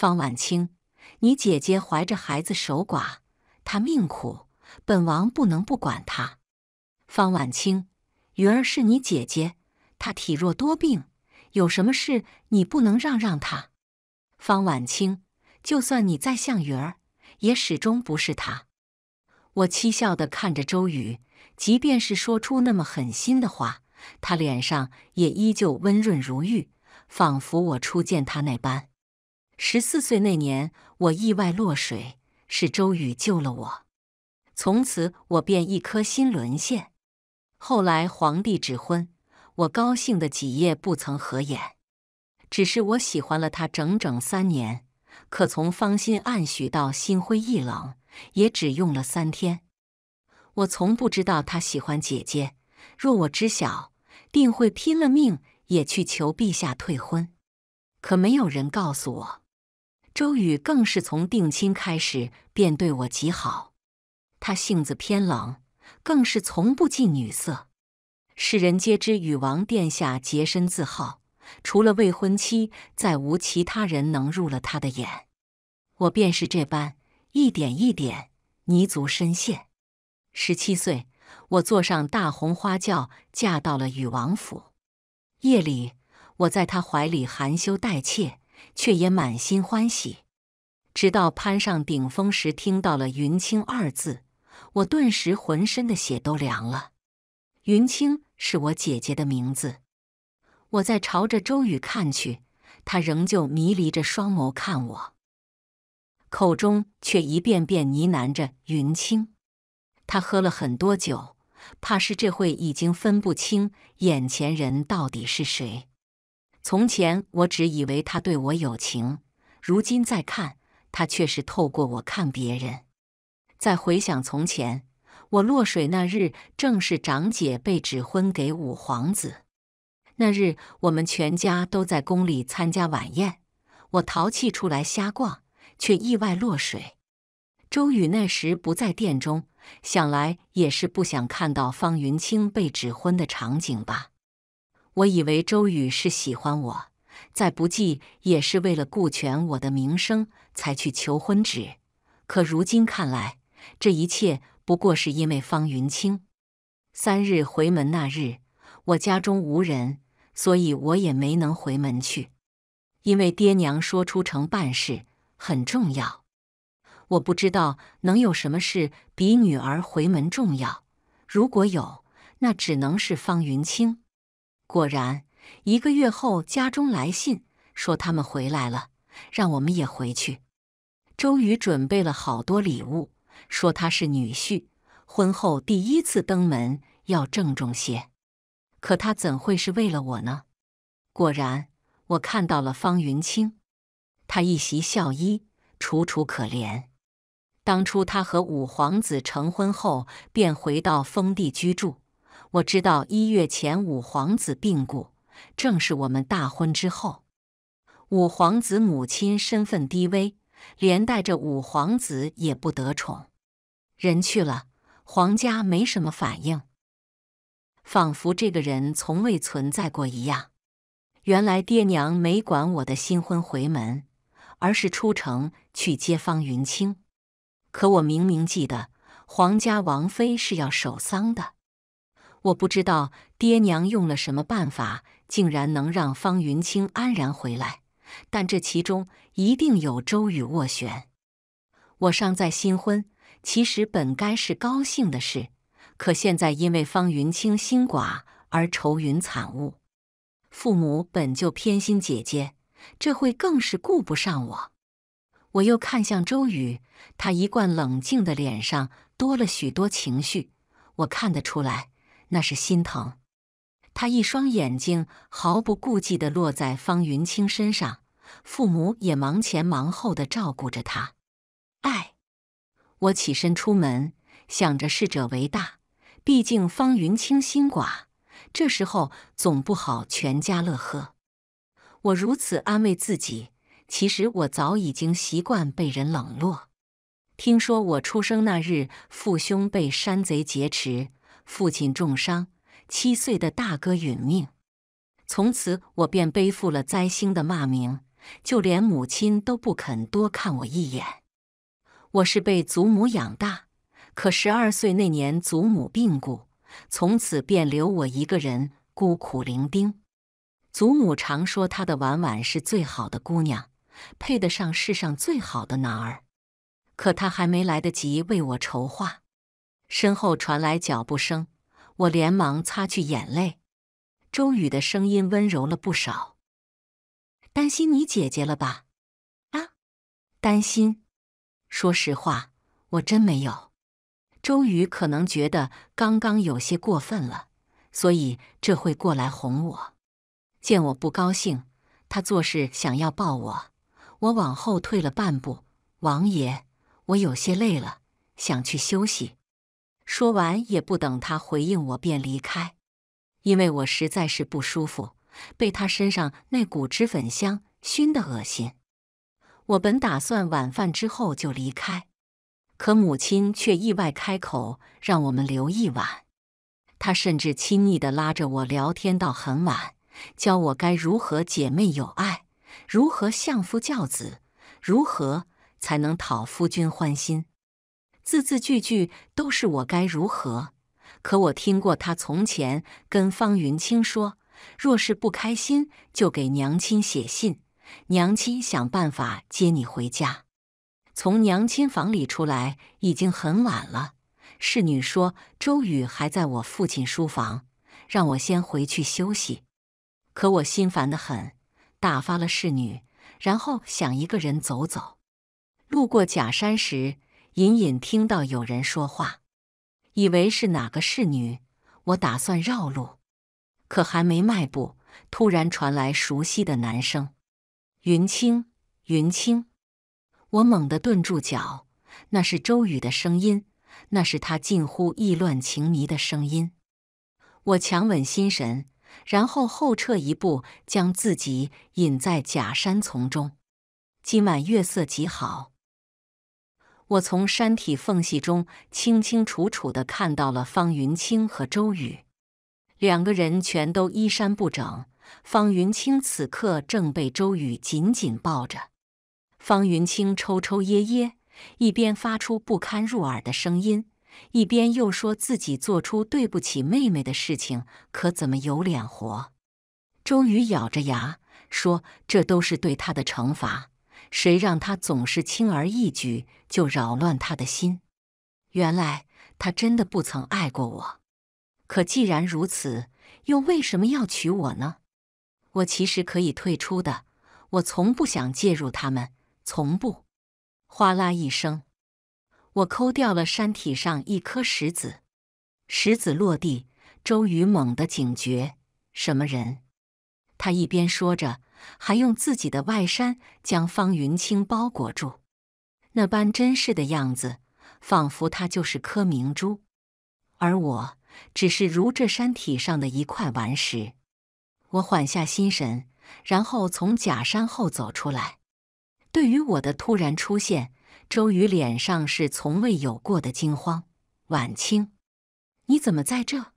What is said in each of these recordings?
方晚清，你姐姐怀着孩子守寡，她命苦，本王不能不管她。方晚清，云儿是你姐姐，她体弱多病，有什么事你不能让让她？方晚清，就算你再像云儿，也始终不是她。我讥笑的看着周宇，即便是说出那么狠心的话，他脸上也依旧温润如玉，仿佛我初见他那般。十四岁那年，我意外落水，是周宇救了我，从此我便一颗心沦陷。后来皇帝指婚，我高兴的几夜不曾合眼。只是我喜欢了他整整三年，可从芳心暗许到心灰意冷。也只用了三天，我从不知道他喜欢姐姐。若我知晓，定会拼了命也去求陛下退婚。可没有人告诉我，周宇更是从定亲开始便对我极好。他性子偏冷，更是从不近女色。世人皆知禹王殿下洁身自好，除了未婚妻，再无其他人能入了他的眼。我便是这般。一点一点泥足深陷。十七岁，我坐上大红花轿，嫁到了禹王府。夜里，我在他怀里含羞带怯，却也满心欢喜。直到攀上顶峰时，听到了“云清”二字，我顿时浑身的血都凉了。云清是我姐姐的名字。我在朝着周宇看去，他仍旧迷离着双眸看我。口中却一遍遍呢喃着“云清”，他喝了很多酒，怕是这会已经分不清眼前人到底是谁。从前我只以为他对我有情，如今再看，他却是透过我看别人。再回想从前，我落水那日，正是长姐被指婚给五皇子。那日我们全家都在宫里参加晚宴，我淘气出来瞎逛。却意外落水。周宇那时不在殿中，想来也是不想看到方云清被指婚的场景吧。我以为周宇是喜欢我，再不济也是为了顾全我的名声才去求婚纸。可如今看来，这一切不过是因为方云清。三日回门那日，我家中无人，所以我也没能回门去，因为爹娘说出城办事。很重要，我不知道能有什么事比女儿回门重要。如果有，那只能是方云清。果然，一个月后，家中来信说他们回来了，让我们也回去。周瑜准备了好多礼物，说他是女婿，婚后第一次登门要郑重些。可他怎会是为了我呢？果然，我看到了方云清。他一袭孝衣，楚楚可怜。当初他和五皇子成婚后，便回到封地居住。我知道一月前五皇子病故，正是我们大婚之后。五皇子母亲身份低微，连带着五皇子也不得宠。人去了，皇家没什么反应，仿佛这个人从未存在过一样。原来爹娘没管我的新婚回门。而是出城去接方云清，可我明明记得皇家王妃是要守丧的。我不知道爹娘用了什么办法，竟然能让方云清安然回来，但这其中一定有周宇斡旋。我尚在新婚，其实本该是高兴的事，可现在因为方云清心寡而愁云惨雾。父母本就偏心姐姐。这会更是顾不上我。我又看向周宇，他一贯冷静的脸上多了许多情绪，我看得出来，那是心疼。他一双眼睛毫不顾忌的落在方云清身上，父母也忙前忙后的照顾着他。哎，我起身出门，想着逝者为大，毕竟方云清心寡，这时候总不好全家乐呵。我如此安慰自己，其实我早已经习惯被人冷落。听说我出生那日，父兄被山贼劫持，父亲重伤，七岁的大哥殒命。从此我便背负了灾星的骂名，就连母亲都不肯多看我一眼。我是被祖母养大，可十二岁那年祖母病故，从此便留我一个人孤苦伶仃。祖母常说她的婉婉是最好的姑娘，配得上世上最好的男儿。可她还没来得及为我筹划，身后传来脚步声，我连忙擦去眼泪。周宇的声音温柔了不少。担心你姐姐了吧？啊，担心。说实话，我真没有。周宇可能觉得刚刚有些过分了，所以这会过来哄我。见我不高兴，他做事想要抱我，我往后退了半步。王爷，我有些累了，想去休息。说完，也不等他回应，我便离开。因为我实在是不舒服，被他身上那股脂粉香熏得恶心。我本打算晚饭之后就离开，可母亲却意外开口让我们留一晚。她甚至亲昵地拉着我聊天到很晚，教我该如何姐妹友爱，如何相夫教子，如何才能讨夫君欢心，字字句句都是我该如何。可我听过他从前跟方云清说，若是不开心，就给娘亲写信，娘亲想办法接你回家。从娘亲房里出来已经很晚了，侍女说周宇还在我父亲书房，让我先回去休息。可我心烦得很，打发了侍女，然后想一个人走走。路过假山时，隐隐听到有人说话。以为是哪个侍女，我打算绕路，可还没迈步，突然传来熟悉的男声：“云清，云清。”我猛地顿住脚，那是周宇的声音，那是他近乎意乱情迷的声音。我强稳心神，然后后撤一步，将自己隐在假山丛中。今晚月色极好。我从山体缝隙中清清楚楚地看到了方云清和周宇两个人，全都衣衫不整。方云清此刻正被周宇紧紧抱着，方云清抽抽噎噎，一边发出不堪入耳的声音，一边又说自己做出对不起妹妹的事情，可怎么有脸活？周宇咬着牙说：“这都是对他的惩罚。”谁让他总是轻而易举就扰乱他的心？原来他真的不曾爱过我。可既然如此，又为什么要娶我呢？我其实可以退出的。我从不想介入他们，从不。哗啦一声，我抠掉了山体上一颗石子，石子落地，周瑜猛地警觉：什么人？他一边说着。还用自己的外衫将方云清包裹住，那般珍视的样子，仿佛他就是颗明珠，而我只是如这山体上的一块顽石。我缓下心神，然后从假山后走出来。对于我的突然出现，周瑜脸上是从未有过的惊慌。晚清，你怎么在这？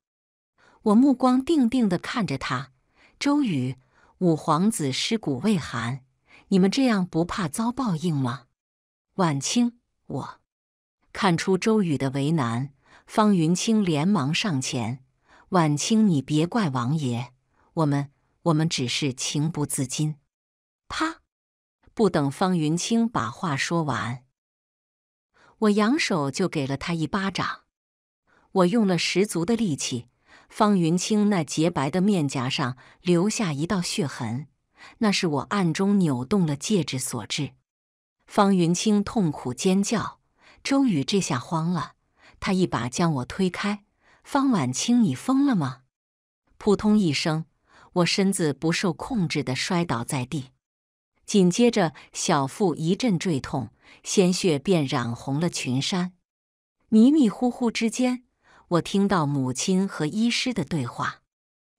我目光定定地看着他，周瑜。五皇子尸骨未寒，你们这样不怕遭报应吗？晚清，我看出周宇的为难，方云清连忙上前：“晚清，你别怪王爷，我们我们只是情不自禁。”啪！不等方云清把话说完，我扬手就给了他一巴掌。我用了十足的力气。方云清那洁白的面颊上留下一道血痕，那是我暗中扭动了戒指所致。方云清痛苦尖叫，周宇这下慌了，他一把将我推开。方晚清，你疯了吗？扑通一声，我身子不受控制地摔倒在地，紧接着小腹一阵坠痛，鲜血便染红了裙衫。迷迷糊糊之间。我听到母亲和医师的对话，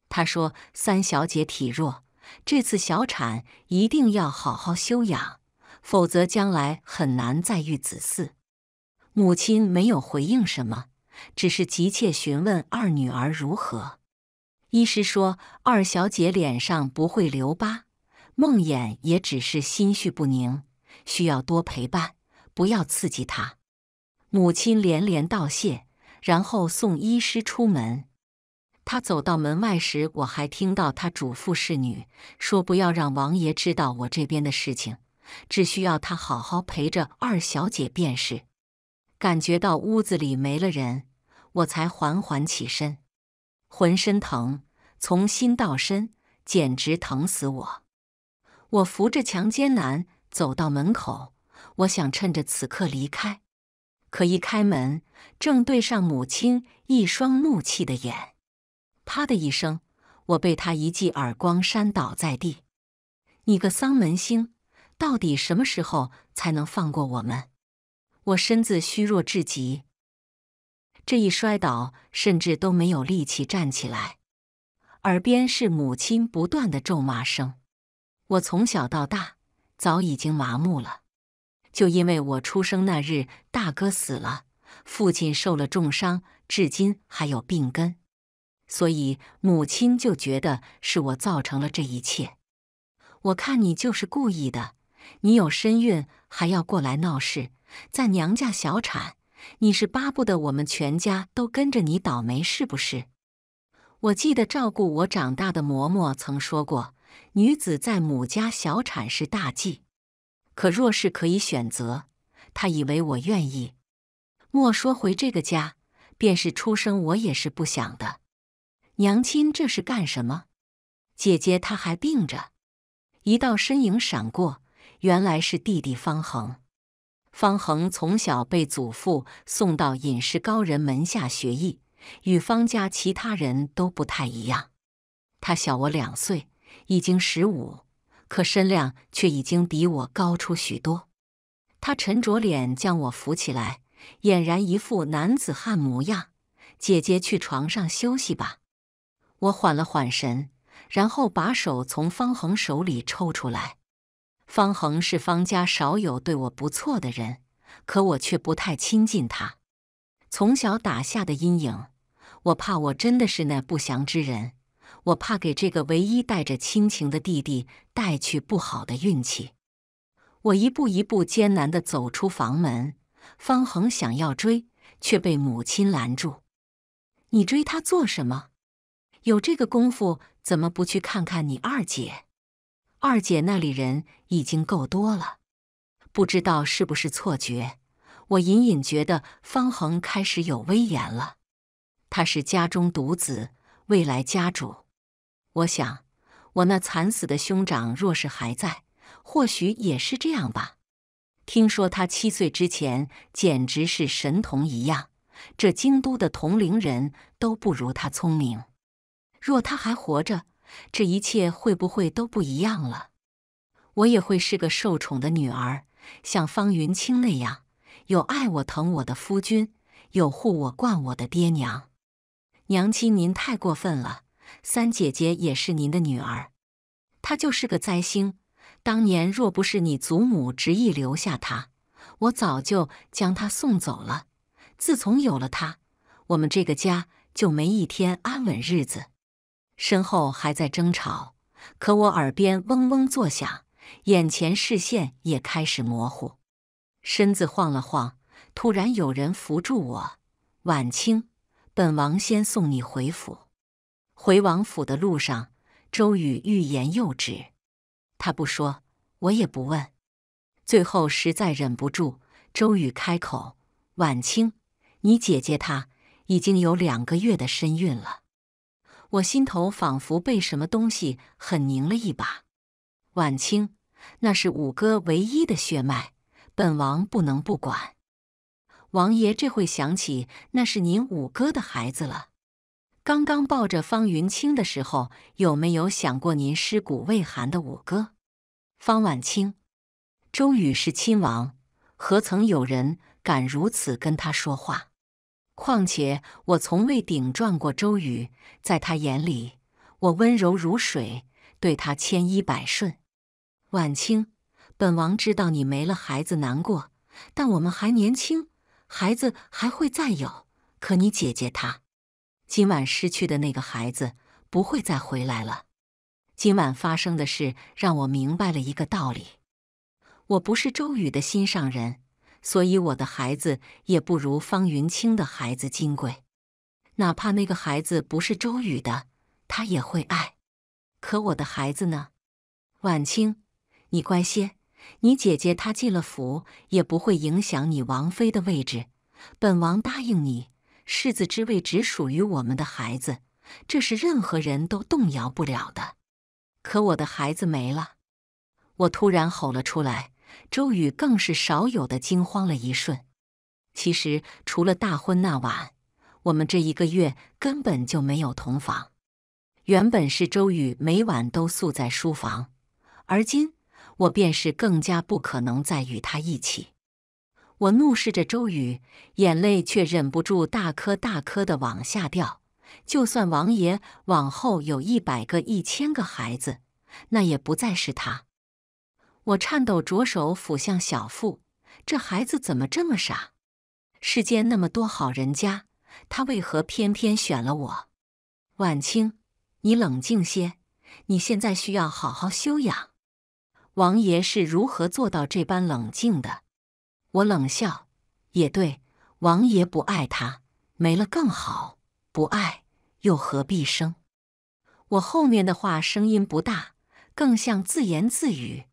他说：“三小姐体弱，这次小产一定要好好休养，否则将来很难再育子嗣。”母亲没有回应什么，只是急切询问二女儿如何。医师说：“二小姐脸上不会留疤，梦魇也只是心绪不宁，需要多陪伴，不要刺激她。母亲连连道谢，然后送医师出门。他走到门外时，我还听到他嘱咐侍女说：“不要让王爷知道我这边的事情，只需要他好好陪着二小姐便是。”感觉到屋子里没了人，我才缓缓起身，浑身疼，从心到身，简直疼死我。我扶着墙艰难走到门口，我想趁着此刻离开，可一开门，正对上母亲一双怒气的眼。啪的一声，我被他一记耳光扇倒在地。你个丧门星，到底什么时候才能放过我们？我身子虚弱至极，这一摔倒，甚至都没有力气站起来。耳边是母亲不断的咒骂声。我从小到大早已经麻木了，就因为我出生那日大哥死了，父亲受了重伤，至今还有病根。所以母亲就觉得是我造成了这一切。我看你就是故意的，你有身孕还要过来闹事，在娘家小产，你是巴不得我们全家都跟着你倒霉是不是？我记得照顾我长大的嬷嬷曾说过，女子在母家小产是大忌，可若是可以选择，他以为我愿意。莫说回这个家，便是出生，我也是不想的。娘亲这是干什么？姐姐她还病着。一道身影闪过，原来是弟弟方恒。方恒从小被祖父送到隐士高人门下学艺，与方家其他人都不太一样。他小我两岁，已经十五，可身量却已经比我高出许多。他沉着脸将我扶起来，俨然一副男子汉模样。姐姐去床上休息吧。我缓了缓神，然后把手从方恒手里抽出来。方恒是方家少有对我不错的人，可我却不太亲近他。从小打下的阴影，我怕我真的是那不祥之人，我怕给这个唯一带着亲情的弟弟带去不好的运气。我一步一步艰难地走出房门，方恒想要追，却被母亲拦住。你追他做什么？有这个功夫，怎么不去看看你二姐？二姐那里人已经够多了，不知道是不是错觉，我隐隐觉得方恒开始有威严了。他是家中独子，未来家主。我想，我那惨死的兄长若是还在，或许也是这样吧。听说他七岁之前简直是神童一样，这京都的同龄人都不如他聪明。若他还活着，这一切会不会都不一样了？我也会是个受宠的女儿，像方云清那样，有爱我疼我的夫君，有护我惯我的爹娘。娘亲，您太过分了。三姐姐也是您的女儿，她就是个灾星。当年若不是你祖母执意留下她，我早就将她送走了。自从有了她，我们这个家就没一天安稳日子。身后还在争吵，可我耳边嗡嗡作响，眼前视线也开始模糊，身子晃了晃，突然有人扶住我：“晚清，本王先送你回府。”回王府的路上，周宇欲言又止，他不说，我也不问，最后实在忍不住，周宇开口：“晚清，你姐姐她已经有两个月的身孕了。”我心头仿佛被什么东西狠拧了一把。晚清，那是五哥唯一的血脉，本王不能不管。王爷这会想起那是您五哥的孩子了。刚刚抱着方云清的时候，有没有想过您尸骨未寒的五哥？方晚清，周宇是亲王，何曾有人敢如此跟他说话？况且我从未顶撞过周瑜，在他眼里，我温柔如水，对他千依百顺。晚清，本王知道你没了孩子难过，但我们还年轻，孩子还会再有。可你姐姐她，今晚失去的那个孩子不会再回来了。今晚发生的事让我明白了一个道理：我不是周宇的心上人，所以我的孩子也不如方云清的孩子金贵。哪怕那个孩子不是周宇的，他也会爱。可我的孩子呢？晚清，你乖些。你姐姐她进了府，也不会影响你王妃的位置。本王答应你，世子之位只属于我们的孩子，这是任何人都动摇不了的。可我的孩子没了，我突然吼了出来。周宇更是少有的惊慌了一瞬。其实，除了大婚那晚，我们这一个月根本就没有同房。原本是周宇每晚都宿在书房，而今我便是更加不可能再与他一起。我怒视着周宇，眼泪却忍不住大颗大颗的往下掉。就算王爷往后有一百个、一千个孩子，那也不再是他。我颤抖着手抚向小腹，这孩子怎么这么傻？世间那么多好人家，他为何偏偏选了我？晚清，你冷静些，你现在需要好好休养。王爷是如何做到这般冷静的？我冷笑，也对，王爷不爱他，没了更好；不爱，又何必生？我后面的话声音不大，更像自言自语。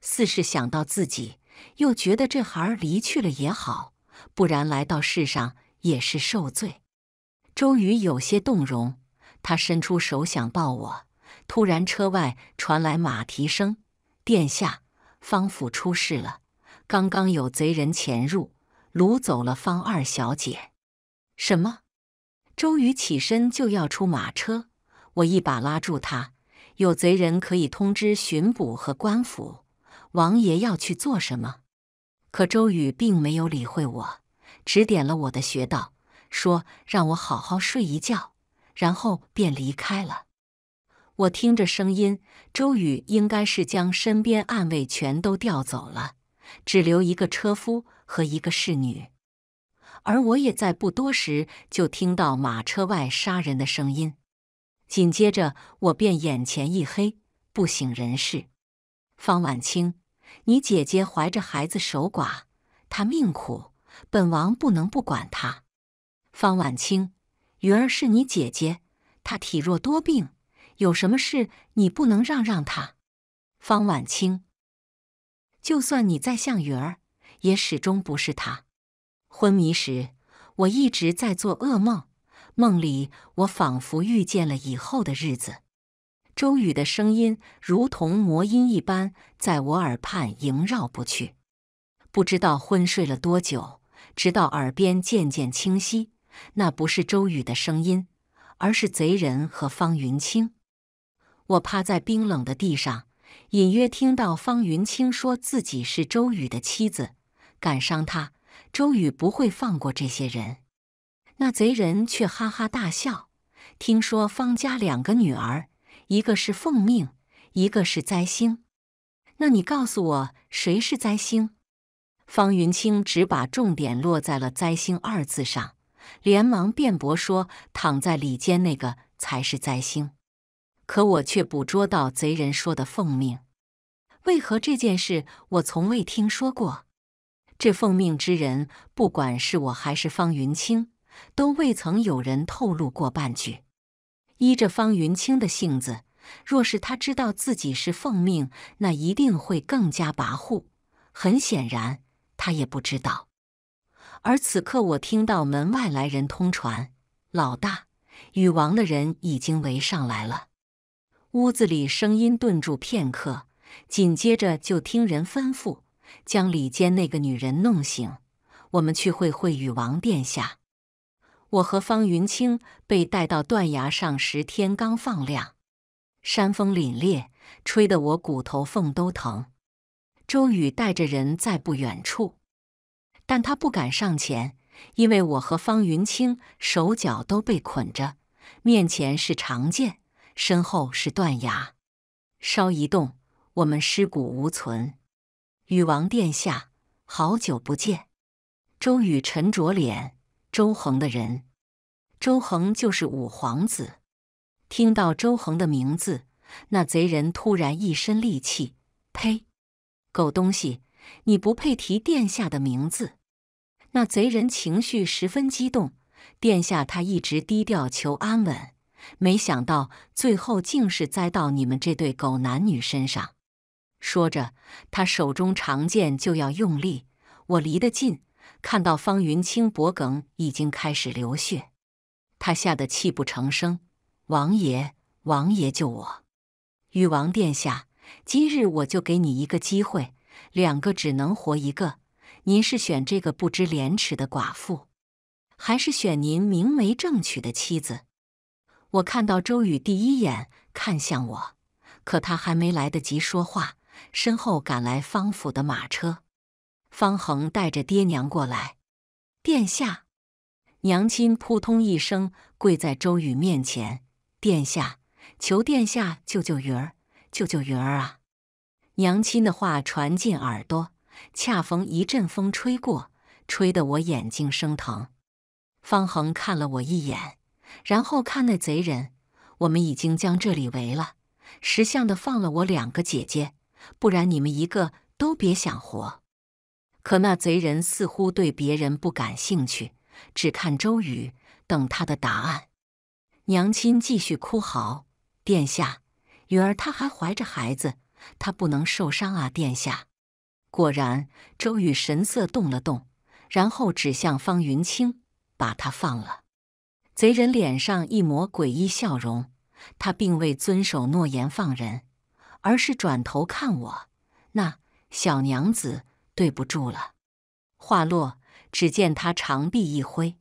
似是想到自己，又觉得这孩儿离去了也好，不然来到世上也是受罪。周瑜有些动容，他伸出手想抱我，突然车外传来马蹄声：“殿下，方府出事了，刚刚有贼人潜入，掳走了方二小姐。”什么？周瑜起身就要出马车，我一把拉住他：“有贼人可以通知巡捕和官府。”王爷要去做什么？可周宇并没有理会我，指点了我的穴道，说让我好好睡一觉，然后便离开了。我听着声音，周宇应该是将身边暗卫全都调走了，只留一个车夫和一个侍女。而我也在不多时就听到马车外杀人的声音，紧接着我便眼前一黑，不省人事。方晚清，你姐姐怀着孩子守寡，她命苦，本王不能不管她。方晚清，云儿是你姐姐，她体弱多病，有什么事你不能让让她？方晚清，就算你再像云儿，也始终不是他。昏迷时，我一直在做噩梦，梦里我仿佛遇见了以后的日子。周宇的声音如同魔音一般，在我耳畔萦绕不去。不知道昏睡了多久，直到耳边渐渐清晰，那不是周宇的声音，而是贼人和方云清。我趴在冰冷的地上，隐约听到方云清说自己是周宇的妻子，敢伤他，周宇不会放过这些人。那贼人却哈哈大笑，听说方家两个女儿。一个是奉命，一个是灾星。那你告诉我，谁是灾星？方云清只把重点落在了“灾星”二字上，连忙辩驳说：“躺在里间那个才是灾星。”可我却捕捉到贼人说的奉命。为何这件事我从未听说过？这奉命之人，不管是我还是方云清，都未曾有人透露过半句。依着方云清的性子，若是他知道自己是奉命，那一定会更加跋扈。很显然，他也不知道。而此刻，我听到门外来人通传：“老大，禹王的人已经围上来了。”屋子里声音顿住片刻，紧接着就听人吩咐：“将里间那个女人弄醒，我们去会会禹王殿下。”我和方云清被带到断崖上时，天刚放亮，山风凛冽，吹得我骨头缝都疼。周宇带着人在不远处，但他不敢上前，因为我和方云清手脚都被捆着，面前是长剑，身后是断崖，稍一动，我们尸骨无存。禹王殿下，好久不见。周宇沉着脸。周恒的人，周恒就是五皇子。听到周恒的名字，那贼人突然一身戾气，呸！狗东西，你不配提殿下的名字！那贼人情绪十分激动，殿下他一直低调求安稳，没想到最后竟是栽到你们这对狗男女身上。说着，他手中长剑就要用力，我离得近，看到方云清脖颈已经开始流血，他吓得泣不成声：“王爷，王爷救我！禹王殿下，今日我就给你一个机会，两个只能活一个，您是选这个不知廉耻的寡妇，还是选您明媒正娶的妻子？”我看到周宇第一眼看向我，可他还没来得及说话。身后赶来方府的马车，方恒带着爹娘过来。殿下，娘亲扑通一声跪在周宇面前：“殿下，求殿下救救云儿，救救云儿啊！”娘亲的话传进耳朵，恰逢一阵风吹过，吹得我眼睛生疼。方恒看了我一眼，然后看那贼人：“我们已经将这里围了，识相的放了我两个姐姐。”不然你们一个都别想活。可那贼人似乎对别人不感兴趣，只看周瑜，等他的答案。娘亲继续哭嚎：“殿下，允儿她还怀着孩子，她不能受伤啊！”殿下。果然，周瑜神色动了动，然后指向方云清，把他放了。贼人脸上一抹诡异笑容，他并未遵守诺言放人。而是转头看我，那小娘子对不住了。话落，只见他长臂一挥，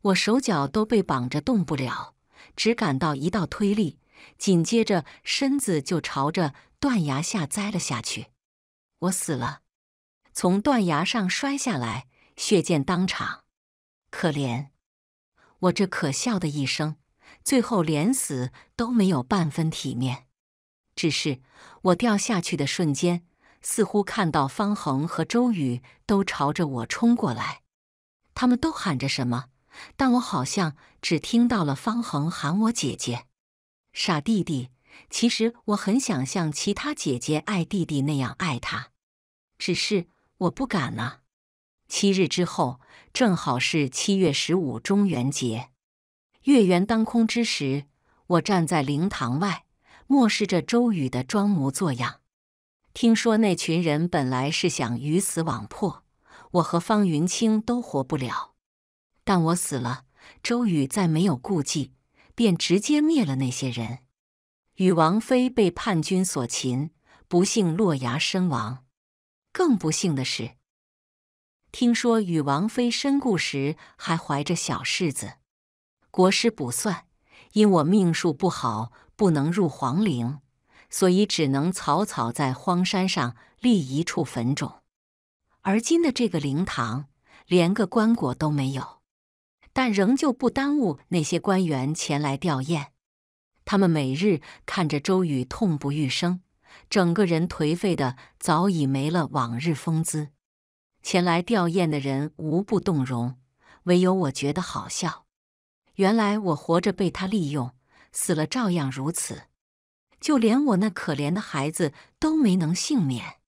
我手脚都被绑着动不了，只感到一道推力，紧接着身子就朝着断崖下栽了下去。我死了，从断崖上摔下来，血溅当场。可怜我这可笑的一生，最后连死都没有半分体面。只是我掉下去的瞬间，似乎看到方恒和周宇都朝着我冲过来，他们都喊着什么，但我好像只听到了方恒喊我姐姐。傻弟弟，其实我很想像其他姐姐爱弟弟那样爱他，只是我不敢啊。七日之后，正好是七月十五中元节，月圆当空之时，我站在灵堂外。漠视着周宇的装模作样。听说那群人本来是想鱼死网破，我和方云清都活不了。但我死了，周宇再没有顾忌，便直接灭了那些人。禹王妃被叛军所擒，不幸落崖身亡。更不幸的是，听说禹王妃身故时还怀着小世子。国师卜算，因我命数不好。不能入皇陵，所以只能草草在荒山上立一处坟冢。而今的这个灵堂，连个棺椁都没有，但仍旧不耽误那些官员前来吊唁。他们每日看着周宇痛不欲生，整个人颓废的早已没了往日风姿。前来吊唁的人无不动容，唯有我觉得好笑。原来我活着被他利用。死了照样如此，就连我那可怜的孩子都没能幸免。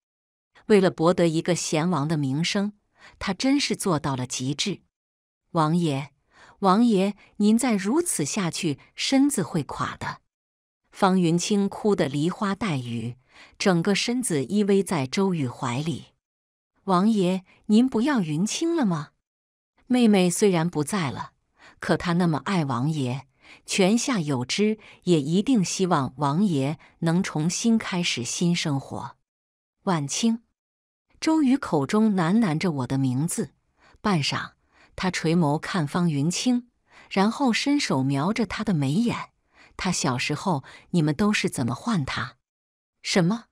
为了博得一个贤王的名声，他真是做到了极致。王爷，王爷，您再如此下去，身子会垮的。方云清哭得梨花带雨，整个身子依偎在周宇怀里。王爷，您不要云清了吗？妹妹虽然不在了，可她那么爱王爷。泉下有知，也一定希望王爷能重新开始新生活。晚清，周瑜口中喃喃着我的名字。半晌，他垂眸看方云清，然后伸手瞄着他的眉眼。他小时候，你们都是怎么唤他？什么？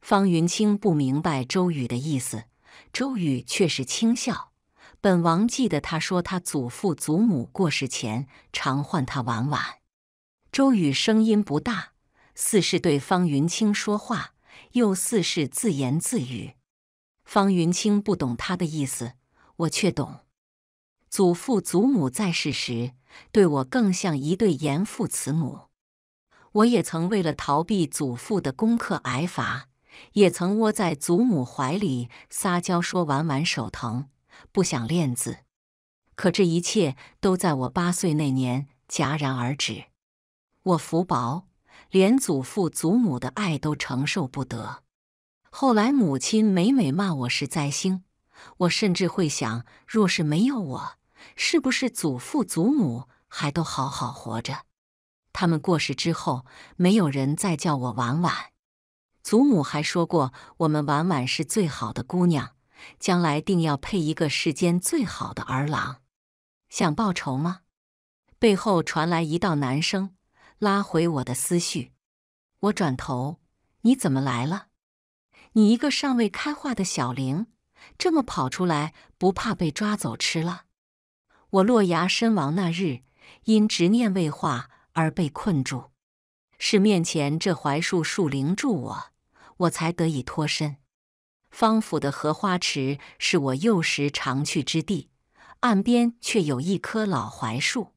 方云清不明白周瑜的意思，周瑜却是轻笑。本王记得，他说他祖父祖母过世前常唤他婉婉。周宇声音不大，似是对方云清说话，又似是自言自语。方云清不懂他的意思，我却懂。祖父祖母在世时，对我更像一对严父慈母。我也曾为了逃避祖父的功课挨罚，也曾窝在祖母怀里撒娇说玩玩手疼，不想练字。可这一切都在我八岁那年戛然而止。我福薄，连祖父祖母的爱都承受不得。后来母亲每每骂我是灾星，我甚至会想：若是没有我，是不是祖父祖母还都好好活着？他们过世之后，没有人再叫我婉婉。祖母还说过，我们婉婉是最好的姑娘，将来定要配一个世间最好的儿郎。想报仇吗？背后传来一道男声，拉回我的思绪。我转头，你怎么来了？你一个尚未开化的小灵，这么跑出来，不怕被抓走吃了？我落崖身亡那日，因执念未化而被困住，是面前这槐树树灵助我，我才得以脱身。方府的荷花池是我幼时常去之地。岸边却有一棵老槐树，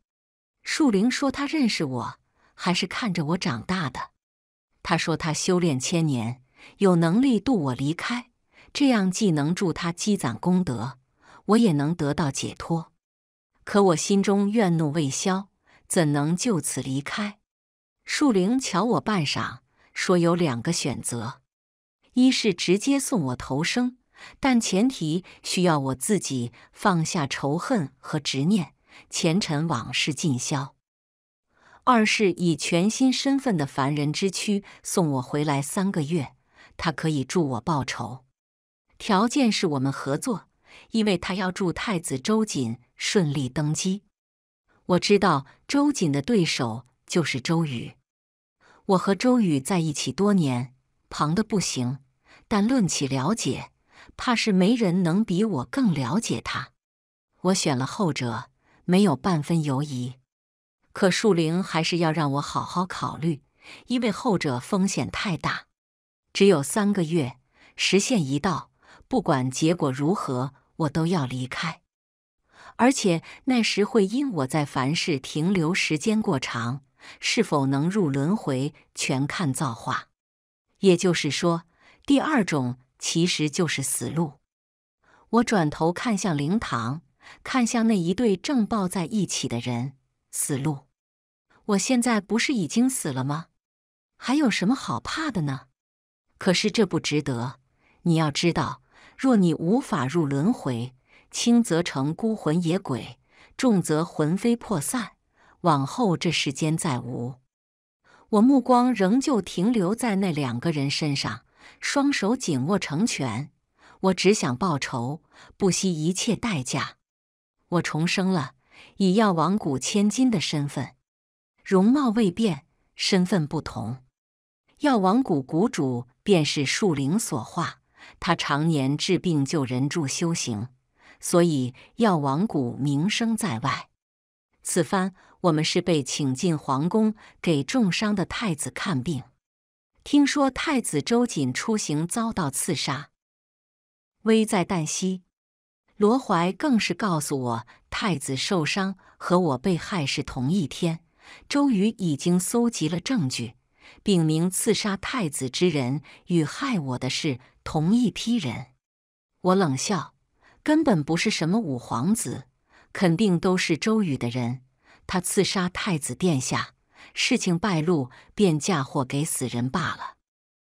树灵说他认识我，还是看着我长大的。他说他修炼千年，有能力渡我离开，这样既能助他积攒功德，我也能得到解脱。可我心中怨怒未消，怎能就此离开？树灵瞧我半晌，说有两个选择：一是直接送我投生。但前提需要我自己放下仇恨和执念，前尘往事尽消。二是以全新身份的凡人之躯送我回来三个月，他可以助我报仇。条件是我们合作，因为他要助太子周瑾顺利登基。我知道周瑾的对手就是周瑜，我和周瑜在一起多年，旁的不行，但论起了解。怕是没人能比我更了解他，我选了后者，没有半分犹疑。可树灵还是要让我好好考虑，因为后者风险太大。只有三个月，时限一到，不管结果如何，我都要离开。而且那时会因我在凡世停留时间过长，是否能入轮回，全看造化。也就是说，第二种。其实就是死路。我转头看向灵堂，看向那一对正抱在一起的人。死路，我现在不是已经死了吗？还有什么好怕的呢？可是这不值得。你要知道，若你无法入轮回，轻则成孤魂野鬼，重则魂飞魄散，往后这世间再无。我目光仍旧停留在那两个人身上。双手紧握成拳，我只想报仇，不惜一切代价。我重生了，以药王谷千金的身份，容貌未变，身份不同。药王谷谷主便是树灵所化，他常年治病救人助修行，所以药王谷名声在外。此番我们是被请进皇宫，给重伤的太子看病。听说太子周瑾出行遭到刺杀，危在旦夕。罗怀更是告诉我，太子受伤和我被害是同一天。周瑜已经搜集了证据，禀明刺杀太子之人与害我的是同一批人。我冷笑，根本不是什么五皇子，肯定都是周瑜的人。他刺杀太子殿下。事情败露，便嫁祸给死人罢了。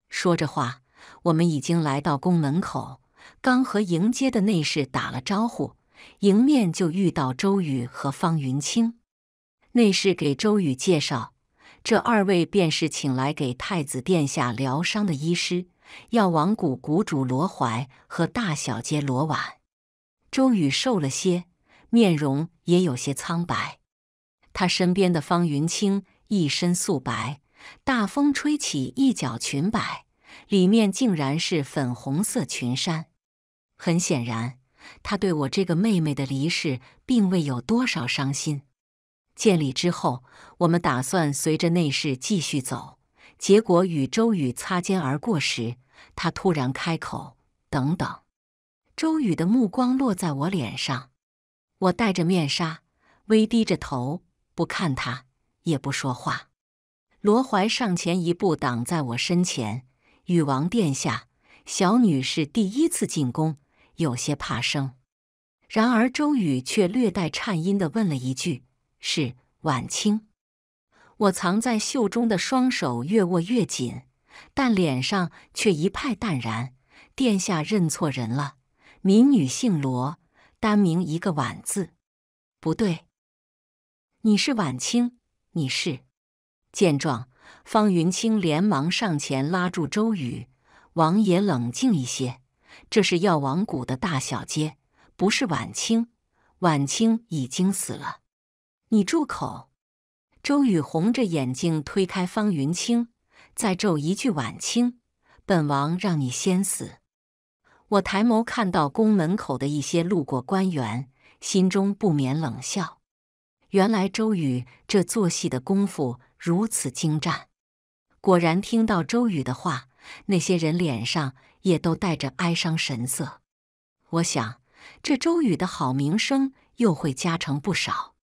说着话，我们已经来到宫门口，刚和迎接的内侍打了招呼，迎面就遇到周瑜和方云清。内侍给周瑜介绍，这二位便是请来给太子殿下疗伤的医师，药王谷谷主罗怀和大小姐罗婉。周瑜瘦了些，面容也有些苍白。他身边的方云清。一身素白，大风吹起一角裙摆，里面竟然是粉红色裙衫。很显然，他对我这个妹妹的离世并未有多少伤心。见礼之后，我们打算随着内侍继续走，结果与周宇擦肩而过时，他突然开口：“等等。”周宇的目光落在我脸上，我戴着面纱，微低着头，不看他。也不说话，罗怀上前一步，挡在我身前。禹王殿下，小女是第一次进宫，有些怕生。然而周瑜却略带颤音地问了一句：“是晚清？”我藏在袖中的双手越握越紧，但脸上却一派淡然。殿下认错人了，民女姓罗，单名一个晚字。不对，你是晚清，你是。见状，方云清连忙上前拉住周宇：“王爷冷静一些，这是药王谷的大小街，不是晚清。晚清已经死了，你住口！”周宇红着眼睛推开方云清，再咒一句：“晚清，本王让你先死！”我抬眸看到宫门口的一些路过官员，心中不免冷笑。原来周宇这做戏的功夫如此精湛。果然，听到周宇的话，那些人脸上也都带着哀伤神色。我想，这周宇的好名声又会加成不少。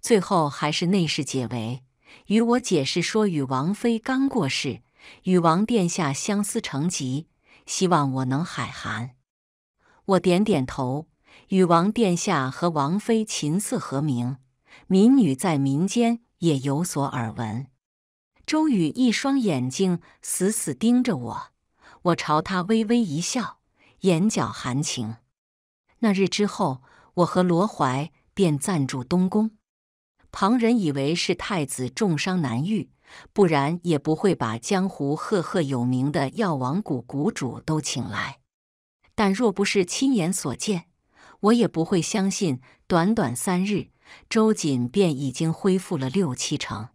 最后还是内侍解围，与我解释说，与王妃刚过世，与王殿下相思成疾，希望我能海涵。我点点头，与王殿下和王妃琴瑟和鸣，民女在民间也有所耳闻。周宇一双眼睛死死盯着我，我朝他微微一笑，眼角含情。那日之后，我和罗怀便暂住东宫。旁人以为是太子重伤难愈，不然也不会把江湖赫赫有名的药王谷谷主都请来。但若不是亲眼所见，我也不会相信，短短三日，周瑾便已经恢复了六七成。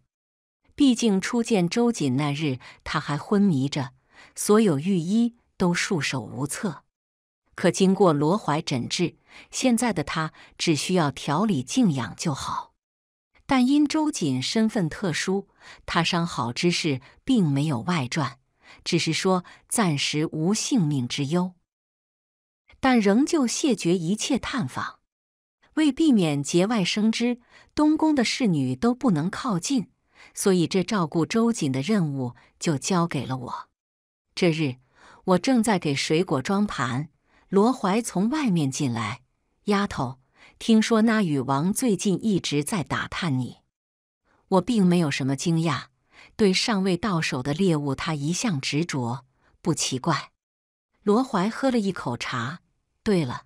毕竟初见周瑾那日，他还昏迷着，所有御医都束手无策。可经过罗怀诊治，现在的他只需要调理静养就好。但因周瑾身份特殊，他伤好之事并没有外传，只是说暂时无性命之忧，但仍旧谢绝一切探访。为避免节外生枝，东宫的侍女都不能靠近，所以这照顾周瑾的任务就交给了我。这日，我正在给水果装盘，罗怀从外面进来，丫头。听说那禹王最近一直在打探你，我并没有什么惊讶。对尚未到手的猎物，他一向执着，不奇怪。罗怀喝了一口茶。对了，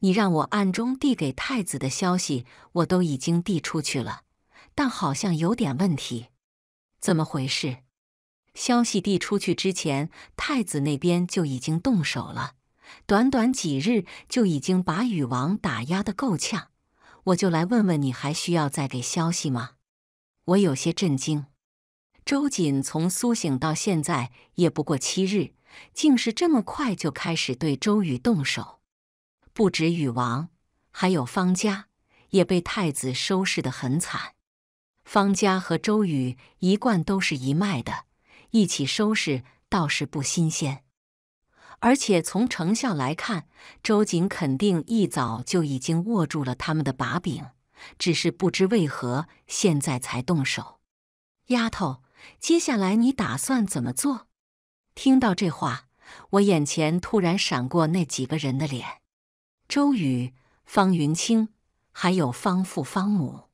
你让我暗中递给太子的消息，我都已经递出去了，但好像有点问题。怎么回事？消息递出去之前，太子那边就已经动手了。短短几日就已经把禹王打压得够呛，我就来问问你，还需要再给消息吗？我有些震惊。周瑾从苏醒到现在也不过七日，竟是这么快就开始对周瑜动手。不止禹王，还有方家也被太子收拾得很惨。方家和周瑜一贯都是一脉的，一起收拾倒是不新鲜。而且从成效来看，周瑾肯定一早就已经握住了他们的把柄，只是不知为何现在才动手。丫头，接下来你打算怎么做？听到这话，我眼前突然闪过那几个人的脸：周宇、方云清，还有方父、方母。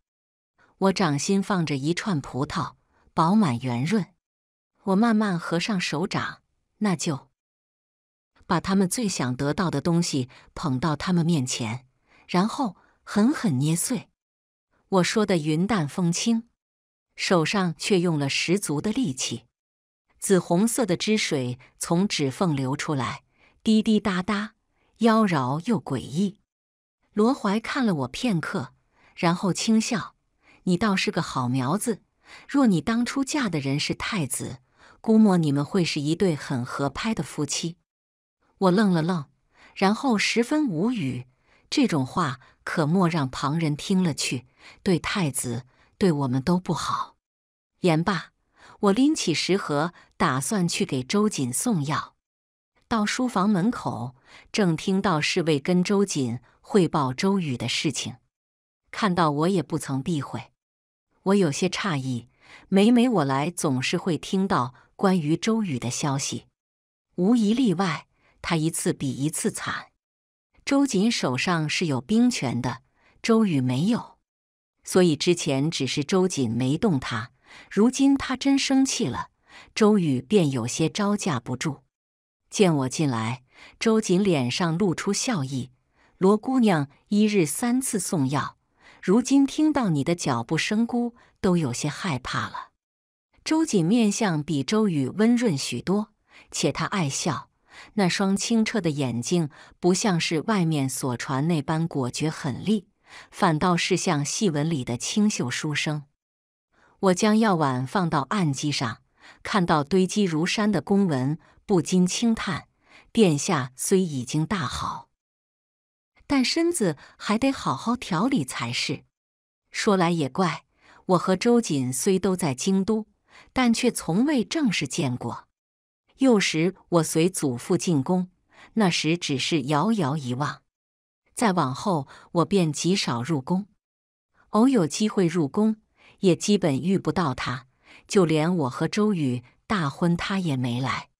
我掌心放着一串葡萄，饱满圆润。我慢慢合上手掌，那就。把他们最想得到的东西捧到他们面前，然后狠狠捏碎。我说的云淡风轻，手上却用了十足的力气。紫红色的汁水从指缝流出来，滴滴答答，妖娆又诡异。罗怀看了我片刻，然后轻笑：“你倒是个好苗子。若你当初嫁的人是太子，估摸你们会是一对很合拍的夫妻。”我愣了愣，然后十分无语。这种话可莫让旁人听了去，对太子，对我们都不好。言罢，我拎起食盒，打算去给周瑾送药。到书房门口，正听到侍卫跟周瑾汇报周宇的事情，看到我也不曾避讳。我有些诧异，每每我来，总是会听到关于周宇的消息，无一例外，他一次比一次惨。周瑾手上是有兵权的，周瑜没有，所以之前只是周瑾没动他，如今他真生气了，周瑜便有些招架不住。见我进来，周瑾脸上露出笑意：“罗姑娘一日三次送药。”如今听到你的脚步声，姑都有些害怕了。周瑾面相比周宇温润许多，且他爱笑，那双清澈的眼睛不像是外面所传那般果决狠厉，反倒是像戏文里的清秀书生。我将药碗放到案几上，看到堆积如山的公文，不禁轻叹：殿下虽已经大好。但身子还得好好调理才是。说来也怪，我和周瑾虽都在京都，但却从未正式见过。幼时我随祖父进宫，那时只是遥遥一望；再往后，我便极少入宫。偶有机会入宫，也基本遇不到他。就连我和周宇大婚，他也没来。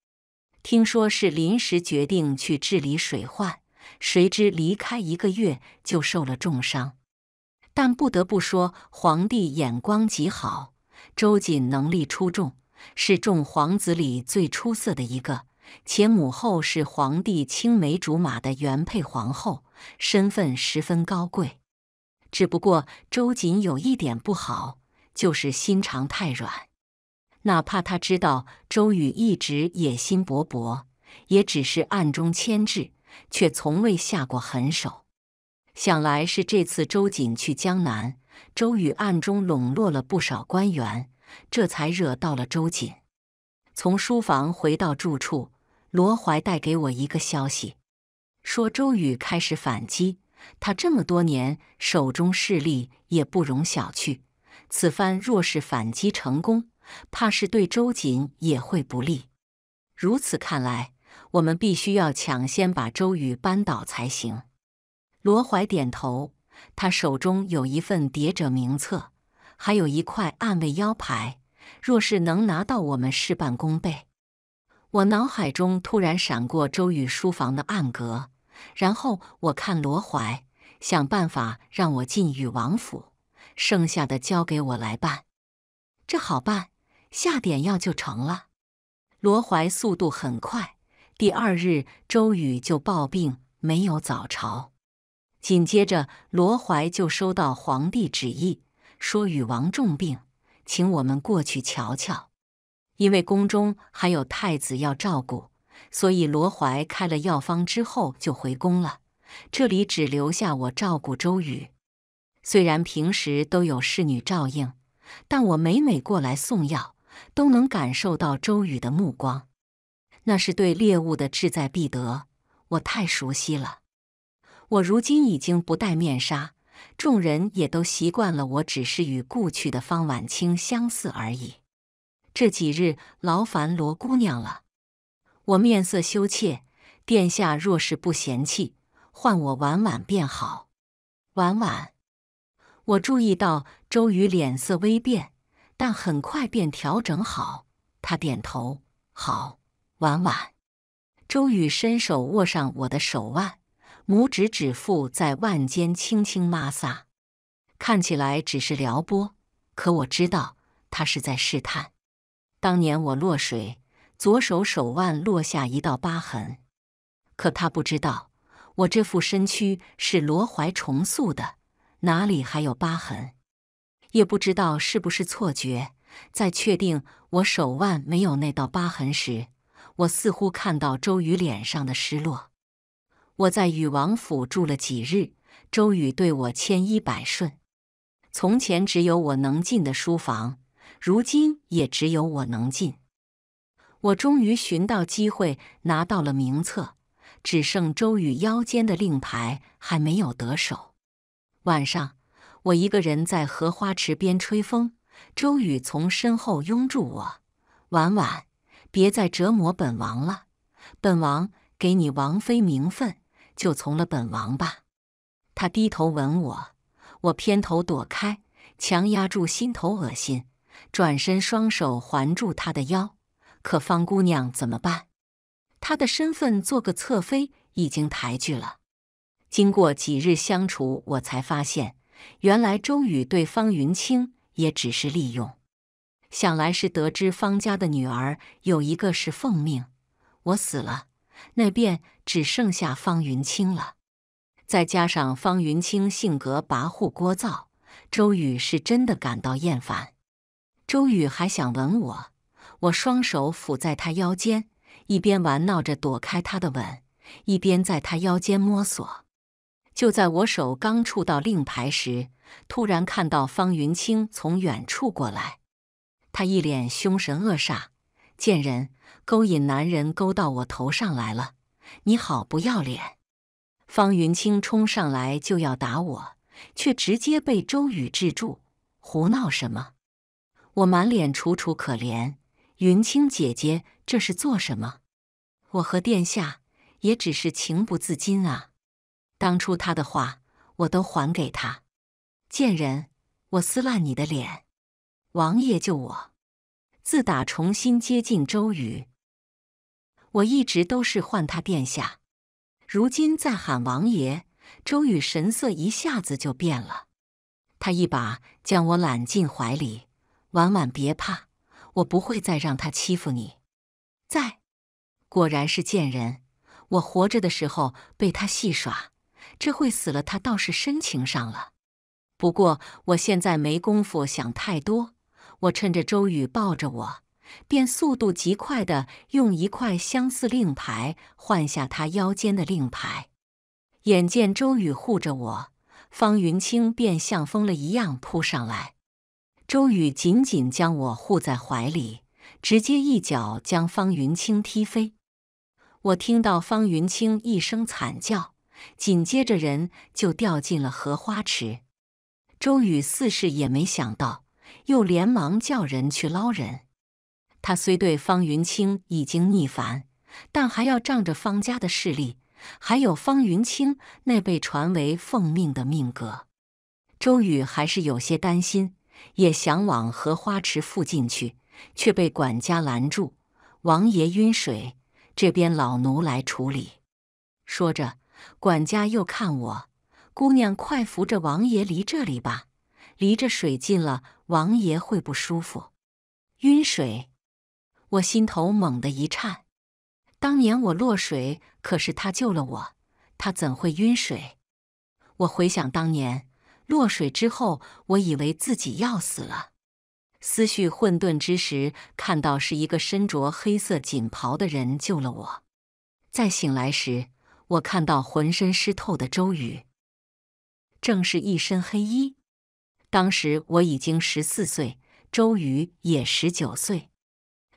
听说是临时决定去治理水患。谁知离开一个月就受了重伤，但不得不说，皇帝眼光极好。周瑾能力出众，是众皇子里最出色的一个，且母后是皇帝青梅竹马的原配皇后，身份十分高贵。只不过周瑾有一点不好，就是心肠太软。哪怕他知道周宇一直野心勃勃，也只是暗中牵制。却从未下过狠手，想来是这次周瑾去江南，周宇暗中笼络了不少官员，这才惹到了周瑾。从书房回到住处，罗怀带给我一个消息，说周宇开始反击。他这么多年手中势力也不容小觑，此番若是反击成功，怕是对周瑾也会不利。如此看来。我们必须要抢先把周瑜扳倒才行。罗怀点头，他手中有一份谍者名册，还有一块暗卫腰牌。若是能拿到，我们事半功倍。我脑海中突然闪过周瑜书房的暗格，然后我看罗怀，想办法让我进禹王府，剩下的交给我来办。这好办，下点药就成了。罗怀速度很快。第二日，周瑜就暴病，没有早朝。紧接着，罗怀就收到皇帝旨意，说禹王重病，请我们过去瞧瞧。因为宫中还有太子要照顾，所以罗怀开了药方之后就回宫了。这里只留下我照顾周瑜。虽然平时都有侍女照应，但我每每过来送药，都能感受到周瑜的目光。那是对猎物的志在必得，我太熟悉了。我如今已经不戴面纱，众人也都习惯了，我只是与故去的方婉清相似而已。这几日劳烦罗姑娘了，我面色羞怯。殿下若是不嫌弃，换我婉婉便好。婉婉，我注意到周瑜脸色微变，但很快便调整好。他点头，好。婉婉，周宇伸手握上我的手腕，拇指指腹在腕间轻轻摩挲，看起来只是撩拨，可我知道他是在试探。当年我落水，左手手腕落下一道疤痕，可他不知道我这副身躯是罗怀重塑的，哪里还有疤痕？也不知道是不是错觉，在确定我手腕没有那道疤痕时。我似乎看到周瑜脸上的失落。我在禹王府住了几日，周瑜对我千依百顺。从前只有我能进的书房，如今也只有我能进。我终于寻到机会拿到了名册，只剩周瑜腰间的令牌还没有得手。晚上，我一个人在荷花池边吹风，周瑜从身后拥住我，婉婉。别再折磨本王了，本王给你王妃名分，就从了本王吧。他低头吻我，我偏头躲开，强压住心头恶心，转身双手环住他的腰。可方姑娘怎么办？她的身份做个侧妃已经抬举了。经过几日相处，我才发现，原来周宇对方云清也只是利用。想来是得知方家的女儿有一个是奉命，我死了，那便只剩下方云清了。再加上方云清性格跋扈聒噪，周宇是真的感到厌烦。周宇还想吻我。我双手抚在他腰间，一边玩闹着躲开他的吻，一边在他腰间摸索。就在我手刚触到令牌时，突然看到方云清从远处过来，他一脸凶神恶煞：“贱人，勾引男人勾到我头上来了，你好不要脸！”方云清冲上来就要打我，却直接被周宇制住：“胡闹什么？”我满脸楚楚可怜。云清姐姐，这是做什么？我和殿下也只是情不自禁啊。当初他的话，我都还给他。贱人，我撕烂你的脸！王爷救我！自打重新接近周瑜，我一直都是唤他殿下，如今再喊王爷，周瑜神色一下子就变了。他一把将我揽进怀里，婉婉别怕。我不会再让他欺负你。在，果然是贱人。我活着的时候被他戏耍，这会死了他倒是深情上了。不过我现在没工夫想太多。我趁着周宇抱着我，便速度极快的用一块相似令牌换下他腰间的令牌。眼见周宇护着我，方云清便像疯了一样扑上来。周宇紧紧将我护在怀里，直接一脚将方云清踢飞。我听到方云清一声惨叫，紧接着人就掉进了荷花池。周宇似是也没想到，又连忙叫人去捞人。他虽对方云清已经逆反，但还要仗着方家的势力，还有方云清那被传为奉命的命格，周宇还是有些担心。也想往荷花池附近去，却被管家拦住。王爷晕水，这边老奴来处理。说着，管家又看我：“姑娘，快扶着王爷离这里吧，离着水近了，王爷会不舒服。”晕水，我心头猛地一颤。当年我落水，可是他救了我，他怎会晕水？我回想当年。落水之后，我以为自己要死了。思绪混沌之时，看到是一个身着黑色锦袍的人救了我。再醒来时，我看到浑身湿透的周宇，正是一身黑衣。当时我已经十四岁，周瑜也十九岁，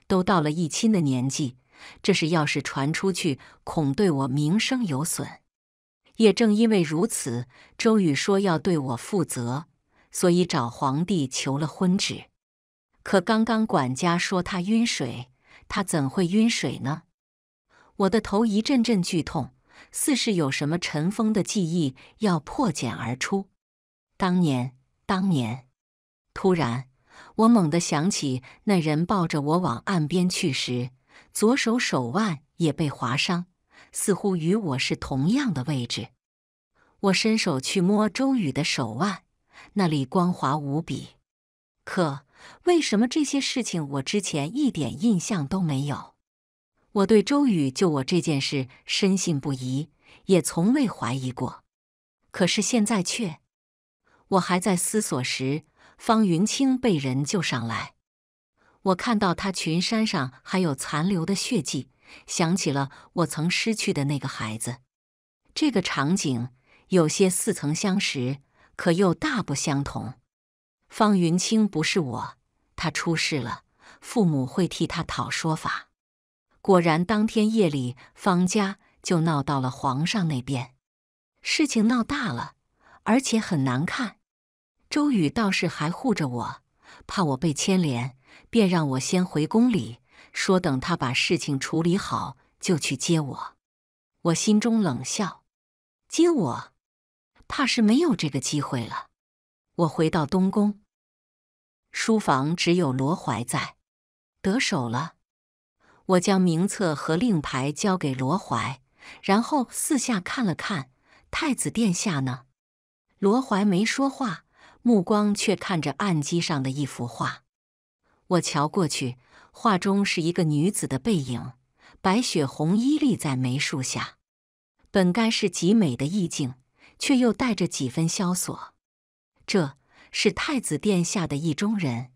都到了一亲的年纪。这事要是传出去，恐对我名声有损。也正因为如此，周瑜说要对我负责，所以找皇帝求了婚旨。可刚刚管家说他晕水，他怎会晕水呢？我的头一阵阵剧痛，似是有什么尘封的记忆要破茧而出。当年，当年，突然，我猛地想起那人抱着我往岸边去时，左手手腕也被划伤。似乎与我是同样的位置，我伸手去摸周宇的手腕，那里光滑无比。可为什么这些事情我之前一点印象都没有？我对周宇救我这件事深信不疑，也从未怀疑过。可是现在却……我还在思索时，方云清被人救上来，我看到他裙衫上还有残留的血迹。想起了我曾失去的那个孩子，这个场景有些似曾相识，可又大不相同。方云清不是我，他出事了，父母会替他讨说法。果然，当天夜里，方家就闹到了皇上那边，事情闹大了，而且很难看。周宇倒是还护着我，怕我被牵连，便让我先回宫里。说等他把事情处理好，就去接我。我心中冷笑，接我，怕是没有这个机会了。我回到东宫，书房只有罗怀在，得手了。我将名册和令牌交给罗怀，然后四下看了看，太子殿下呢？罗怀没说话，目光却看着案几上的一幅画。我瞧过去，画中是一个女子的背影，白雪红衣立在梅树下，本该是极美的意境，却又带着几分萧索。这是太子殿下的意中人。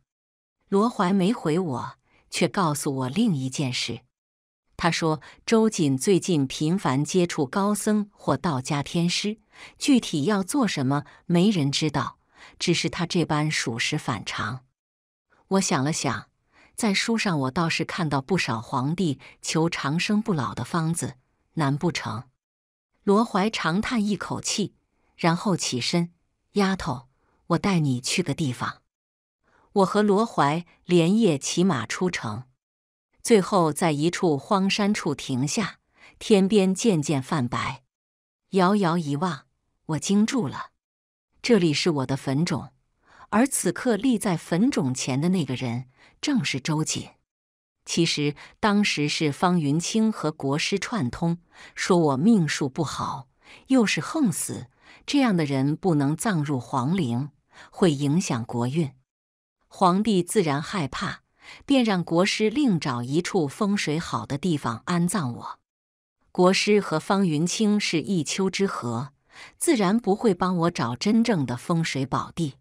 罗怀没回我。却告诉我另一件事。他说，周瑾最近频繁接触高僧或道家天师，具体要做什么，没人知道。只是他这般属实反常。我想了想，在书上我倒是看到不少皇帝求长生不老的方子，难不成？罗怀长叹一口气，然后起身：“丫头，我带你去个地方。”我和罗怀连夜骑马出城，最后在一处荒山处停下。天边渐渐泛白，遥遥一望，我惊住了。这里是我的坟冢，而此刻立在坟冢前的那个人正是周瑾。其实当时是方云清和国师串通，说我命数不好，又是横死，这样的人不能葬入皇陵，会影响国运。皇帝自然害怕，便让国师另找一处风水好的地方安葬我。国师和方云清是一丘之貉，自然不会帮我找真正的风水宝地。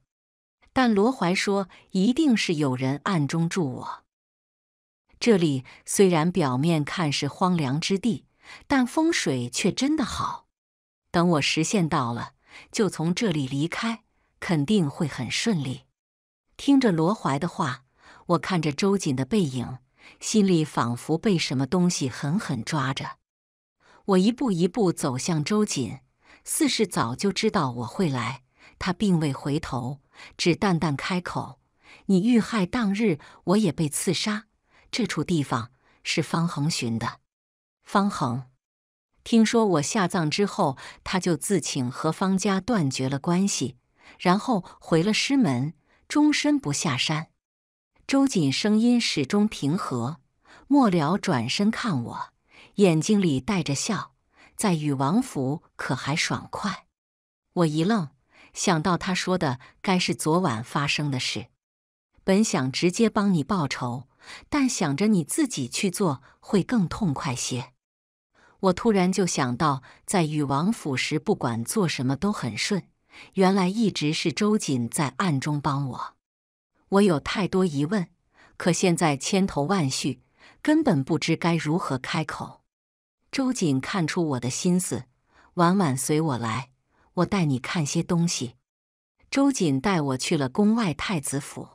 但罗怀说，一定是有人暗中助我。这里虽然表面看是荒凉之地，但风水却真的好。等我实现到了，就从这里离开，肯定会很顺利。听着罗怀的话，我看着周瑾的背影，心里仿佛被什么东西狠狠抓着。我一步一步走向周瑾，似是早就知道我会来。他并未回头，只淡淡开口：“你遇害当日，我也被刺杀。这处地方是方恒寻的。方恒，听说我下葬之后，他就自请和方家断绝了关系，然后回了师门。”终身不下山。周瑾声音始终平和，末了转身看我，眼睛里带着笑。在禹王府可还爽快？我一愣，想到他说的该是昨晚发生的事。本想直接帮你报仇，但想着你自己去做会更痛快些。我突然就想到，在禹王府时，不管做什么都很顺。原来一直是周瑾在暗中帮我，我有太多疑问，可现在千头万绪，根本不知该如何开口。周瑾看出我的心思，晚晚随我来，我带你看些东西。周瑾带我去了宫外太子府，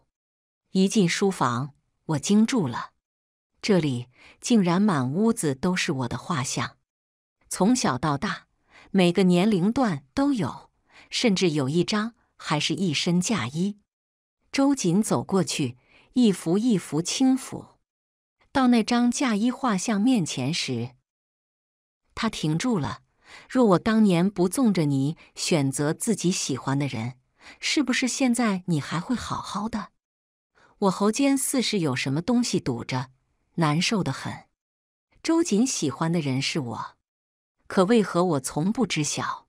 一进书房，我惊住了，这里竟然满屋子都是我的画像，从小到大，每个年龄段都有。甚至有一张还是一身嫁衣。周瑾走过去，一幅一幅轻抚。到那张嫁衣画像面前时，他停住了。若我当年不纵着你选择自己喜欢的人，是不是现在你还会好好的？我喉间似是有什么东西堵着，难受的很。周瑾喜欢的人是我，可为何我从不知晓？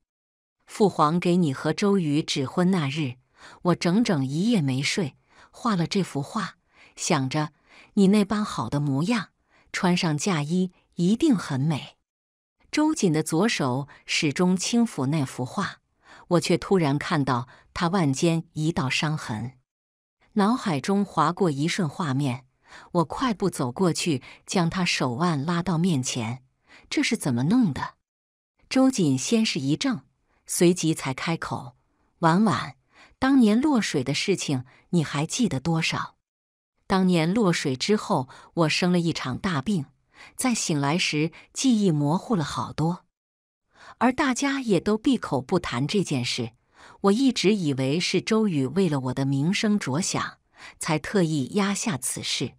父皇给你和周瑜指婚那日，我整整一夜没睡，画了这幅画，想着你那般好的模样，穿上嫁衣一定很美。周瑾的左手始终轻抚那幅画，我却突然看到他腕间一道伤痕，脑海中划过一瞬画面，我快步走过去，将他手腕拉到面前，这是怎么弄的？周瑾先是一怔。随即才开口：“婉婉，当年落水的事情你还记得多少？当年落水之后，我生了一场大病，在醒来时记忆模糊了好多，而大家也都闭口不谈这件事。我一直以为是周宇为了我的名声着想，才特意压下此事，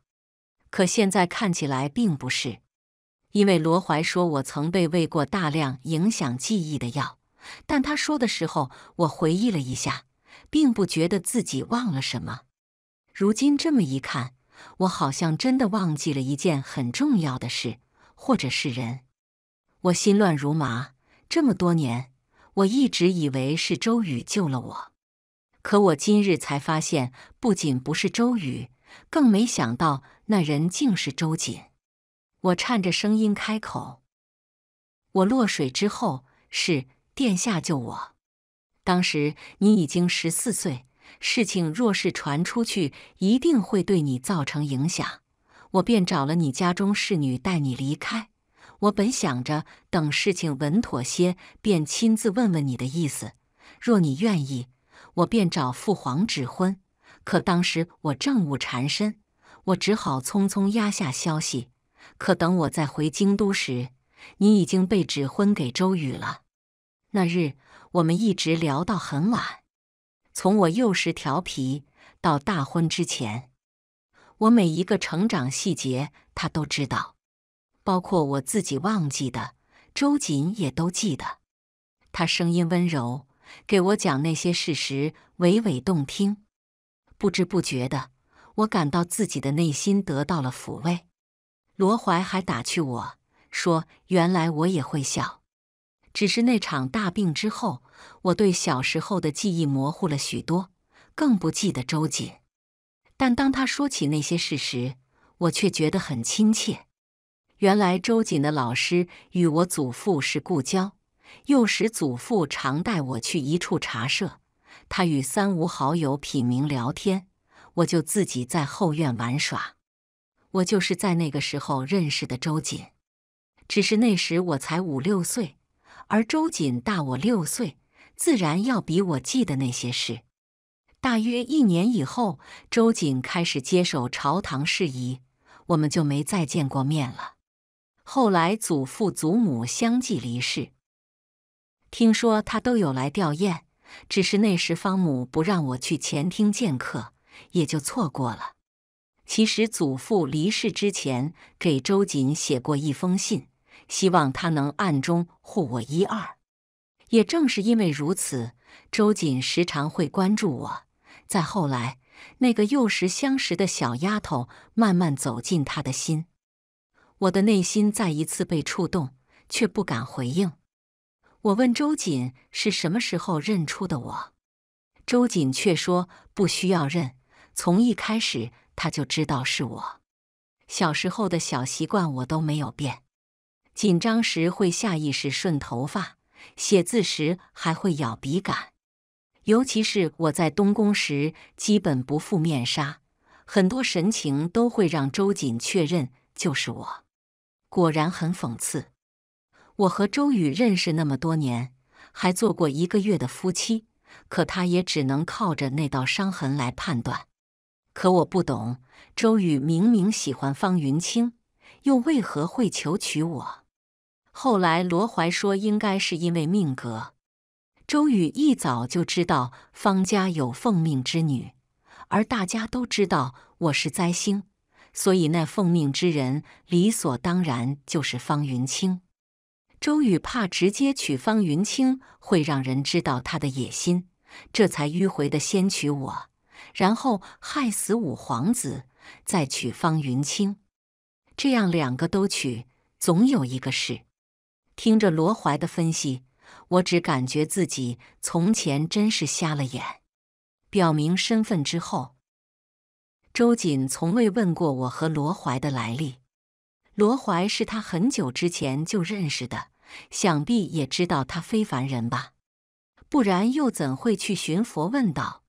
可现在看起来并不是，因为罗怀说我曾被喂过大量影响记忆的药。”但他说的时候，我回忆了一下，并不觉得自己忘了什么。如今这么一看，我好像真的忘记了一件很重要的事，或者是人。我心乱如麻。这么多年，我一直以为是周宇救了我，可我今日才发现，不仅不是周宇，更没想到那人竟是周瑾。我颤着声音开口：“我落水之后，是殿下救我。当时你已经十四岁，事情若是传出去，一定会对你造成影响。我便找了你家中侍女带你离开。我本想着等事情稳妥些，便亲自问问你的意思。若你愿意，我便找父皇指婚。可当时我政务缠身，我只好匆匆压下消息。”可等我再回京都时，你已经被指婚给周宇了。那日我们一直聊到很晚，从我幼时调皮到大婚之前，我每一个成长细节他都知道，包括我自己忘记的，周瑾也都记得。他声音温柔，给我讲那些事时娓娓动听。不知不觉的，我感到自己的内心得到了抚慰。罗怀还打趣我说：“原来我也会笑，只是那场大病之后，我对小时候的记忆模糊了许多，更不记得周瑾。但当他说起那些事时，我却觉得很亲切。原来周瑾的老师与我祖父是故交，幼时祖父常带我去一处茶社，他与三五好友品茗聊天，我就自己在后院玩耍。”我就是在那个时候认识的周瑾，只是那时我才五六岁，而周瑾大我六岁，自然要比我记得那些事。大约一年以后，周瑾开始接手朝堂事宜，我们就没再见过面了。后来祖父祖母相继离世，听说他都有来吊唁，只是那时方母不让我去前厅见客，也就错过了。其实祖父离世之前，给周瑾写过一封信，希望他能暗中护我一二。也正是因为如此，周瑾时常会关注我。再后来，那个幼时相识的小丫头慢慢走进他的心，我的内心再一次被触动，却不敢回应。我问周瑾是什么时候认出的我，周瑾却说不需要认，从一开始。他就知道是我。小时候的小习惯我都没有变，紧张时会下意识顺头发，写字时还会咬笔杆。尤其是我在东宫时，基本不覆面纱，很多神情都会让周瑾确认就是我。果然很讽刺。我和周宇认识那么多年，还做过一个月的夫妻，可他也只能靠着那道伤痕来判断。可我不懂，周宇明明喜欢方云清，又为何会求娶我？后来罗怀说，应该是因为命格。周宇一早就知道方家有奉命之女，而大家都知道我是灾星，所以那奉命之人理所当然就是方云清。周宇怕直接娶方云清会让人知道他的野心，这才迂回的先娶我。然后害死五皇子，再娶方云清，这样两个都娶，总有一个是。听着罗怀的分析，我只感觉自己从前真是瞎了眼。表明身份之后，周瑾从未问过我和罗怀的来历。罗怀是他很久之前就认识的，想必也知道他非凡人吧？不然又怎会去寻佛问道？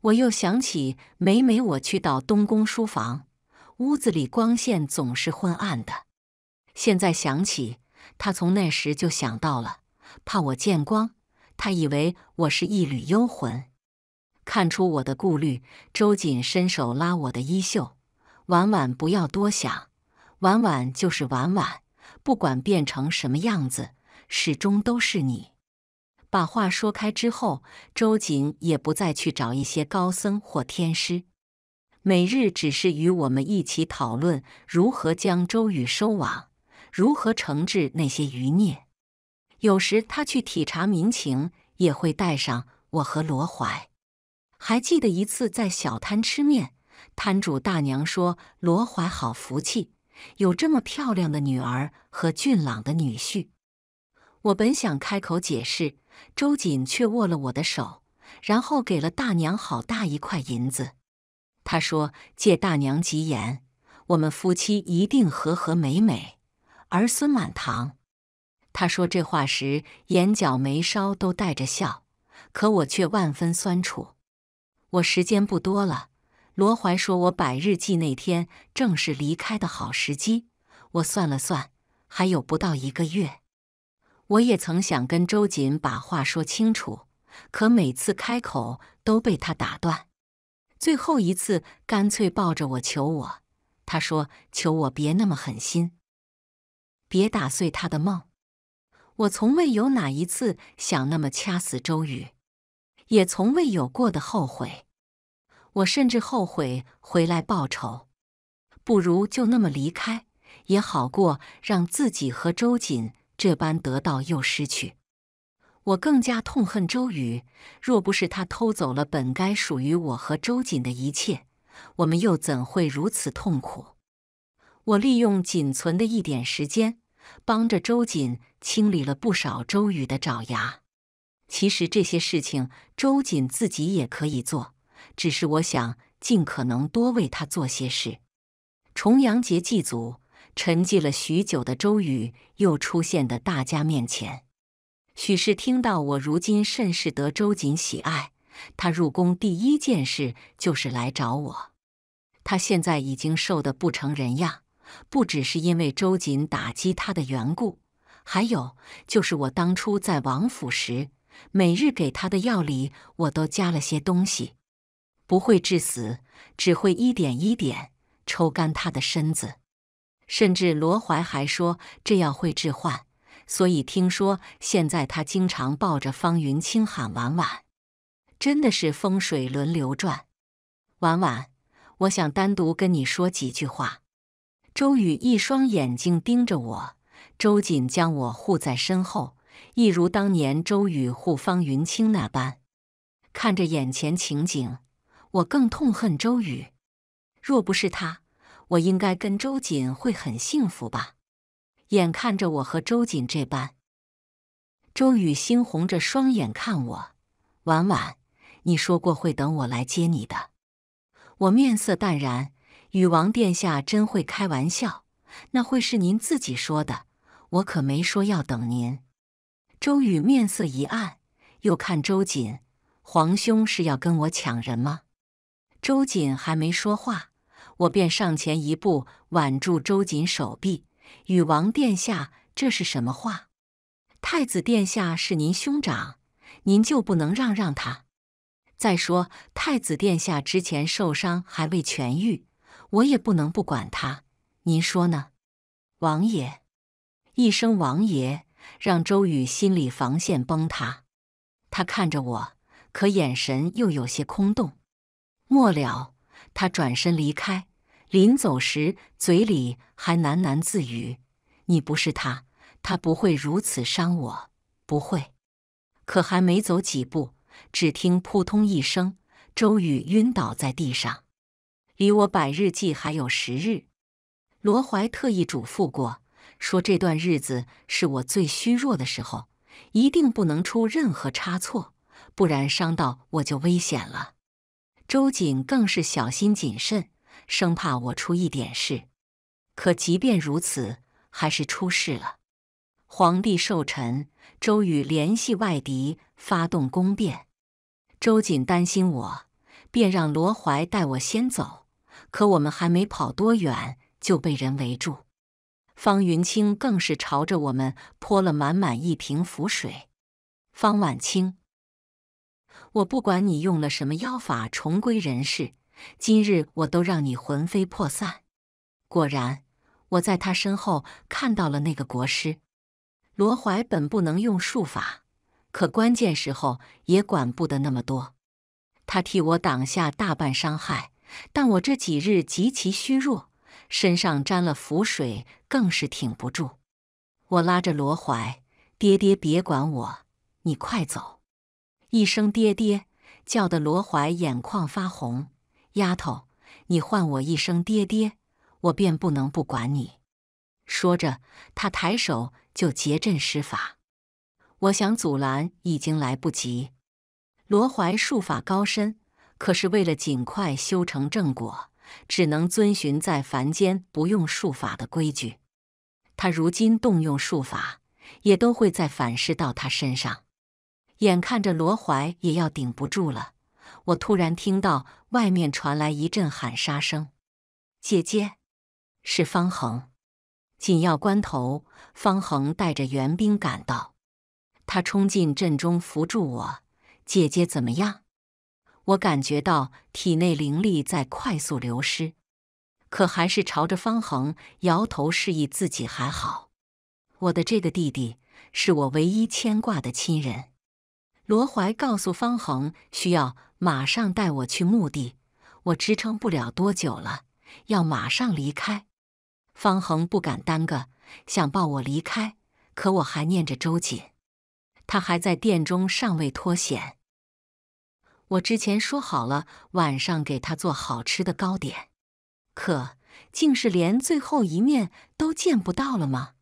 我又想起每每我去到东宫书房，屋子里光线总是昏暗的。现在想起，他从那时就想到了，怕我见光。他以为我是一缕幽魂，看出我的顾虑，周瑾伸手拉我的衣袖：“婉婉，不要多想，婉婉就是婉婉，不管变成什么样子，始终都是你。”把话说开之后，周瑾也不再去找一些高僧或天师，每日只是与我们一起讨论如何将周宇收网，如何惩治那些余孽。有时他去体察民情，也会带上我和罗怀。还记得一次在小摊吃面，摊主大娘说：“罗怀好福气，有这么漂亮的女儿和俊朗的女婿。”我本想开口解释，周瑾却握了我的手，然后给了大娘好大一块银子。他说：“借大娘吉言，我们夫妻一定和和美美，儿孙满堂。”他说这话时，眼角眉梢都带着笑，可我却万分酸楚。我时间不多了，罗怀说我百日祭那天正是离开的好时机。我算了算，还有不到一个月。我也曾想跟周瑾把话说清楚，可每次开口都被他打断。最后一次，干脆抱着我求我。他说：“求我别那么狠心，别打碎他的梦。”我从未有哪一次想那么掐死周宇，也从未有过的后悔。我甚至后悔回来报仇，不如就那么离开，也好过让自己和周瑾。这般得到又失去，我更加痛恨周宇。若不是他偷走了本该属于我和周瑾的一切，我们又怎会如此痛苦？我利用仅存的一点时间，帮着周瑾清理了不少周宇的爪牙。其实这些事情周瑾自己也可以做，只是我想尽可能多为他做些事。重阳节祭祖。沉寂了许久的周宇又出现在大家面前。许是听到我如今甚是得周瑾喜爱，他入宫第一件事就是来找我。他现在已经瘦得不成人样，不只是因为周瑾打击他的缘故，还有就是我当初在王府时，每日给他的药里我都加了些东西，不会致死，只会一点一点抽干他的身子。甚至罗怀还说这药会致幻，所以听说现在他经常抱着方云清喊婉婉，真的是风水轮流转。婉婉，我想单独跟你说几句话。周宇一双眼睛盯着我，周瑾将我护在身后，一如当年周宇护方云清那般。看着眼前情景，我更痛恨周宇。若不是他。我应该跟周瑾会很幸福吧？眼看着我和周瑾这般，周宇猩红着双眼看我，婉婉，你说过会等我来接你的。我面色淡然，禹王殿下真会开玩笑，那会是您自己说的，我可没说要等您。周宇面色一暗，又看周瑾，皇兄是要跟我抢人吗？周瑾还没说话。我便上前一步，挽住周瑾手臂。禹王殿下，这是什么话？太子殿下是您兄长，您就不能让让他？再说，太子殿下之前受伤还未痊愈，我也不能不管他。您说呢？王爷，一声王爷，让周宇心里防线崩塌。他看着我，可眼神又有些空洞。末了，他转身离开。临走时，嘴里还喃喃自语：“你不是他，他不会如此伤我，不会。”可还没走几步，只听扑通一声，周宇晕倒在地上。离我百日祭还有十日，罗怀特意嘱咐过，说这段日子是我最虚弱的时候，一定不能出任何差错，不然伤到我就危险了。周瑾更是小心谨慎。生怕我出一点事，可即便如此，还是出事了。皇帝寿辰，周瑜联系外敌，发动宫变。周瑾担心我，便让罗怀带我先走。可我们还没跑多远，就被人围住。方云清更是朝着我们泼了满满一瓶符水。方晚清，我不管你用了什么妖法重归人世。今日我都让你魂飞魄散！果然，我在他身后看到了那个国师罗怀。本不能用术法，可关键时候也管不得那么多。他替我挡下大半伤害，但我这几日极其虚弱，身上沾了符水，更是挺不住。我拉着罗怀：“爹爹，别管我，你快走！”一声“爹爹”，叫得罗怀眼眶发红。丫头，你唤我一声爹爹，我便不能不管你。”说着，他抬手就结阵施法。我想阻拦已经来不及。罗怀术法高深，可是为了尽快修成正果，只能遵循在凡间不用术法的规矩。他如今动用术法，也都会再反噬到他身上。眼看着罗怀也要顶不住了，我突然听到外面传来一阵喊杀声：“姐姐，是方恒！”紧要关头，方恒带着援兵赶到，他冲进阵中扶住我。姐姐怎么样？我感觉到体内灵力在快速流失，可还是朝着方恒摇头示意自己还好。我的这个弟弟是我唯一牵挂的亲人。罗怀告诉方恒，需要马上带我去墓地，我支撑不了多久了，要马上离开。方恒不敢耽搁，想抱我离开，可我还念着周瑾，他还在殿中，尚未脱险。我之前说好了晚上给他做好吃的糕点，可竟是连最后一面都见不到了吗？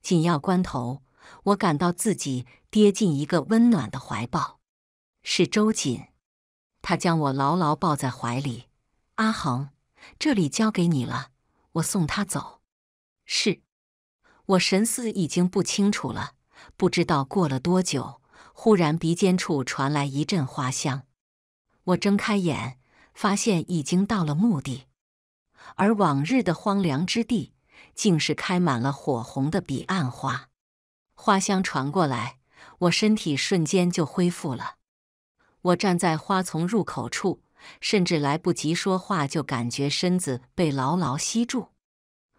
紧要关头，我感到自己跌进一个温暖的怀抱，是周瑾，他将我牢牢抱在怀里。阿恒，这里交给你了，我送他走。是，我神思已经不清楚了，不知道过了多久，忽然鼻尖处传来一阵花香。我睁开眼，发现已经到了墓地，而往日的荒凉之地，竟是开满了火红的彼岸花。花香传过来，我身体瞬间就恢复了。我站在花丛入口处，甚至来不及说话，就感觉身子被牢牢吸住。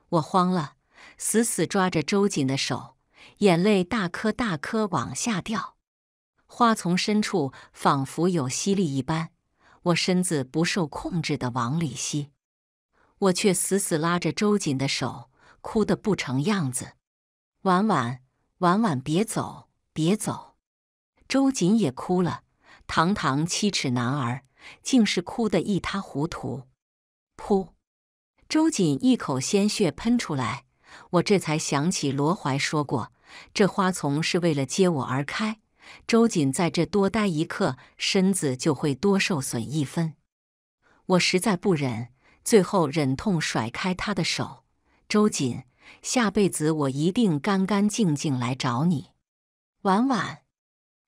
我慌了，死死抓着周瑾的手，眼泪大颗大颗往下掉。花丛深处仿佛有吸力一般。我身子不受控制的往里吸，我却死死拉着周瑾的手，哭得不成样子。婉婉，婉婉，别走，别走！周瑾也哭了，堂堂七尺男儿，竟是哭得一塌糊涂。噗！周瑾一口鲜血喷出来，我这才想起罗怀说过，这花丛是为了接我而开。周瑾在这多待一刻，身子就会多受损一分。我实在不忍，最后忍痛甩开他的手。周瑾，下辈子我一定干干净净来找你。婉婉，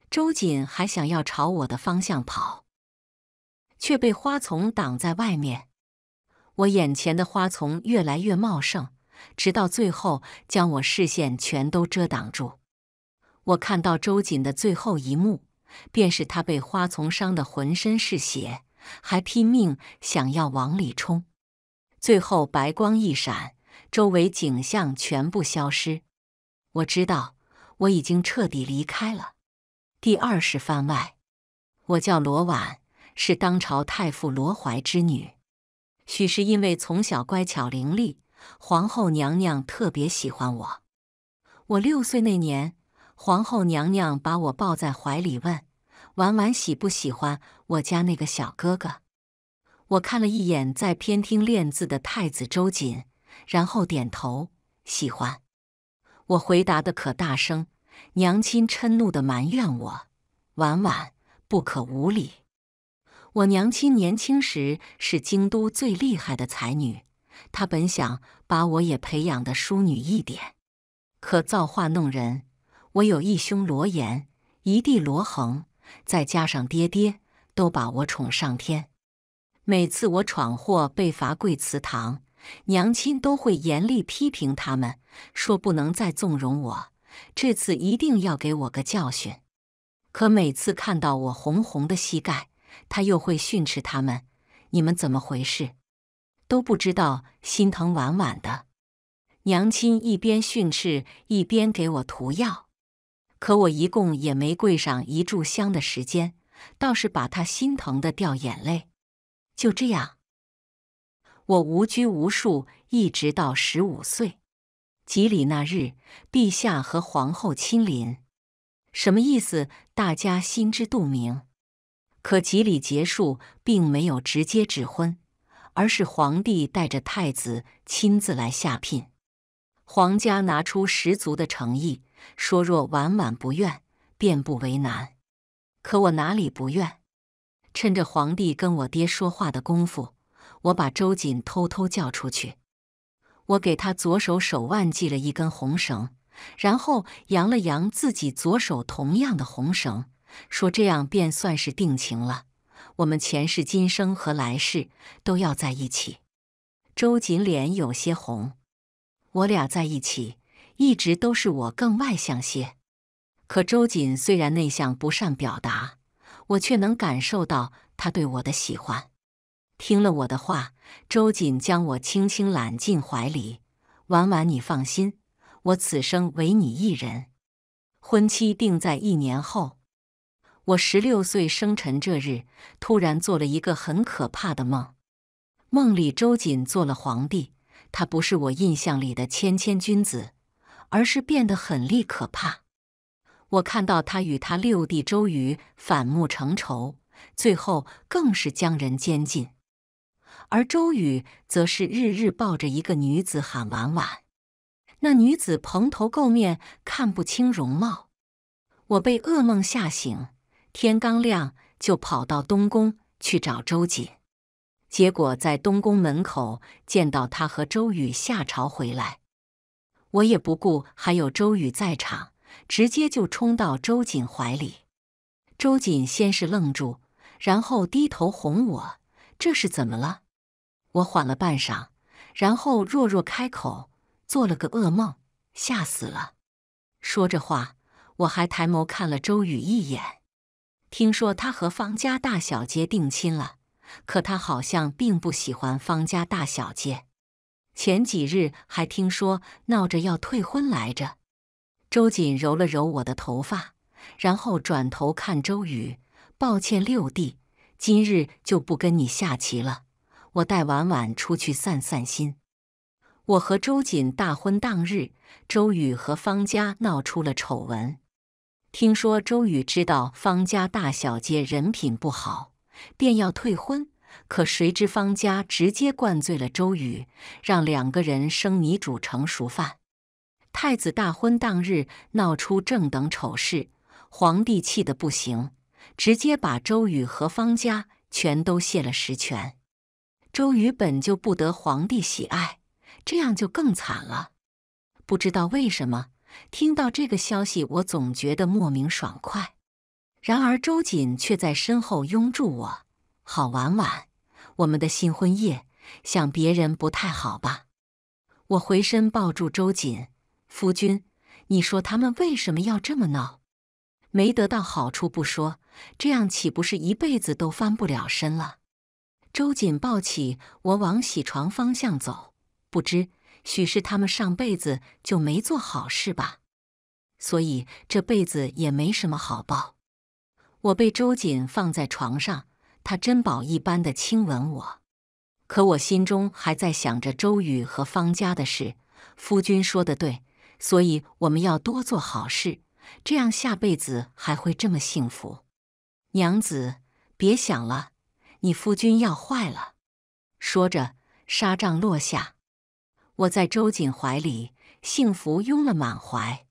周瑾还想要朝我的方向跑，却被花丛挡在外面。我眼前的花丛越来越茂盛，直到最后将我视线全都遮挡住。我看到周瑾的最后一幕，便是他被花丛伤得浑身是血，还拼命想要往里冲。最后白光一闪，周围景象全部消失。我知道我已经彻底离开了。第二十番外，我叫罗婉，是当朝太傅罗怀之女。许是因为从小乖巧伶俐，皇后娘娘特别喜欢我。我六岁那年。皇后娘娘把我抱在怀里，问：“婉婉喜不喜欢我家那个小哥哥？”我看了一眼在偏厅练字的太子周瑾，然后点头：“喜欢。”我回答的可大声，娘亲嗔怒的埋怨我：“婉婉不可无礼。”我娘亲年轻时是京都最厉害的才女，她本想把我也培养的淑女一点，可造化弄人。我有一兄罗岩，一弟罗恒，再加上爹爹，都把我宠上天。每次我闯祸被罚跪祠堂，娘亲都会严厉批评他们，说不能再纵容我，这次一定要给我个教训。可每次看到我红红的膝盖，他又会训斥他们：“你们怎么回事？都不知道心疼婉婉的。”娘亲一边训斥，一边给我涂药。可我一共也没跪上一炷香的时间，倒是把他心疼的掉眼泪。就这样，我无拘无束，一直到十五岁。吉礼那日，陛下和皇后亲临，什么意思？大家心知肚明。可吉礼结束，并没有直接指婚，而是皇帝带着太子亲自来下聘。皇家拿出十足的诚意，说若婉婉不愿，便不为难。可我哪里不愿？趁着皇帝跟我爹说话的功夫，我把周瑾偷偷叫出去。我给他左手手腕系了一根红绳，然后扬了扬自己左手同样的红绳，说：“这样便算是定情了。我们前世今生和来世都要在一起。”周瑾脸有些红。我俩在一起，一直都是我更外向些。可周瑾虽然内向不善表达，我却能感受到他对我的喜欢。听了我的话，周瑾将我轻轻揽进怀里。婉婉，你放心，我此生唯你一人。婚期定在一年后。我十六岁生辰这日，突然做了一个很可怕的梦。梦里周瑾做了皇帝，他不是我印象里的谦谦君子，而是变得狠厉可怕。我看到他与他六弟周瑜反目成仇，最后更是将人监禁。而周瑜则是日日抱着一个女子喊婉婉，那女子蓬头垢面，看不清容貌。我被噩梦吓醒，天刚亮就跑到东宫去找周瑾，结果在东宫门口见到他和周瑜下朝回来，我也不顾还有周宇在场，直接就冲到周瑾怀里。周瑾先是愣住，然后低头哄我：“这是怎么了？”我缓了半晌，然后弱弱开口：“做了个噩梦，吓死了。”说着话，我还抬眸看了周宇一眼。听说他和方家大小姐定亲了，可他好像并不喜欢方家大小姐。前几日还听说闹着要退婚来着。周瑾揉了揉我的头发，然后转头看周宇：“抱歉，六弟，今日就不跟你下棋了。”我带婉婉出去散散心。我和周瑾大婚当日，周宇和方家闹出了丑闻。听说周宇知道方家大小姐人品不好，便要退婚。可谁知方家直接灌醉了周瑜，让两个人生米煮成熟饭。太子大婚当日闹出正等丑事，皇帝气得不行，直接把周瑜和方家全都卸了实权。周瑜本就不得皇帝喜爱，这样就更惨了。不知道为什么，听到这个消息，我总觉得莫名爽快。然而周瑾却在身后拥住我：“好婉婉，我们的新婚夜，想别人不太好吧？”我回身抱住周瑾：“夫君，你说他们为什么要这么闹？没得到好处不说，这样岂不是一辈子都翻不了身了？”周瑾抱起我往洗床方向走，不知许是他们上辈子就没做好事吧，所以这辈子也没什么好报。我被周瑾放在床上，他珍宝一般的亲吻我，可我心中还在想着周宇和方家的事。夫君说的对，所以我们要多做好事，这样下辈子还会这么幸福。娘子，别想了。你夫君要坏了，说着，纱帐落下，我在周瑾怀里幸福拥了满怀。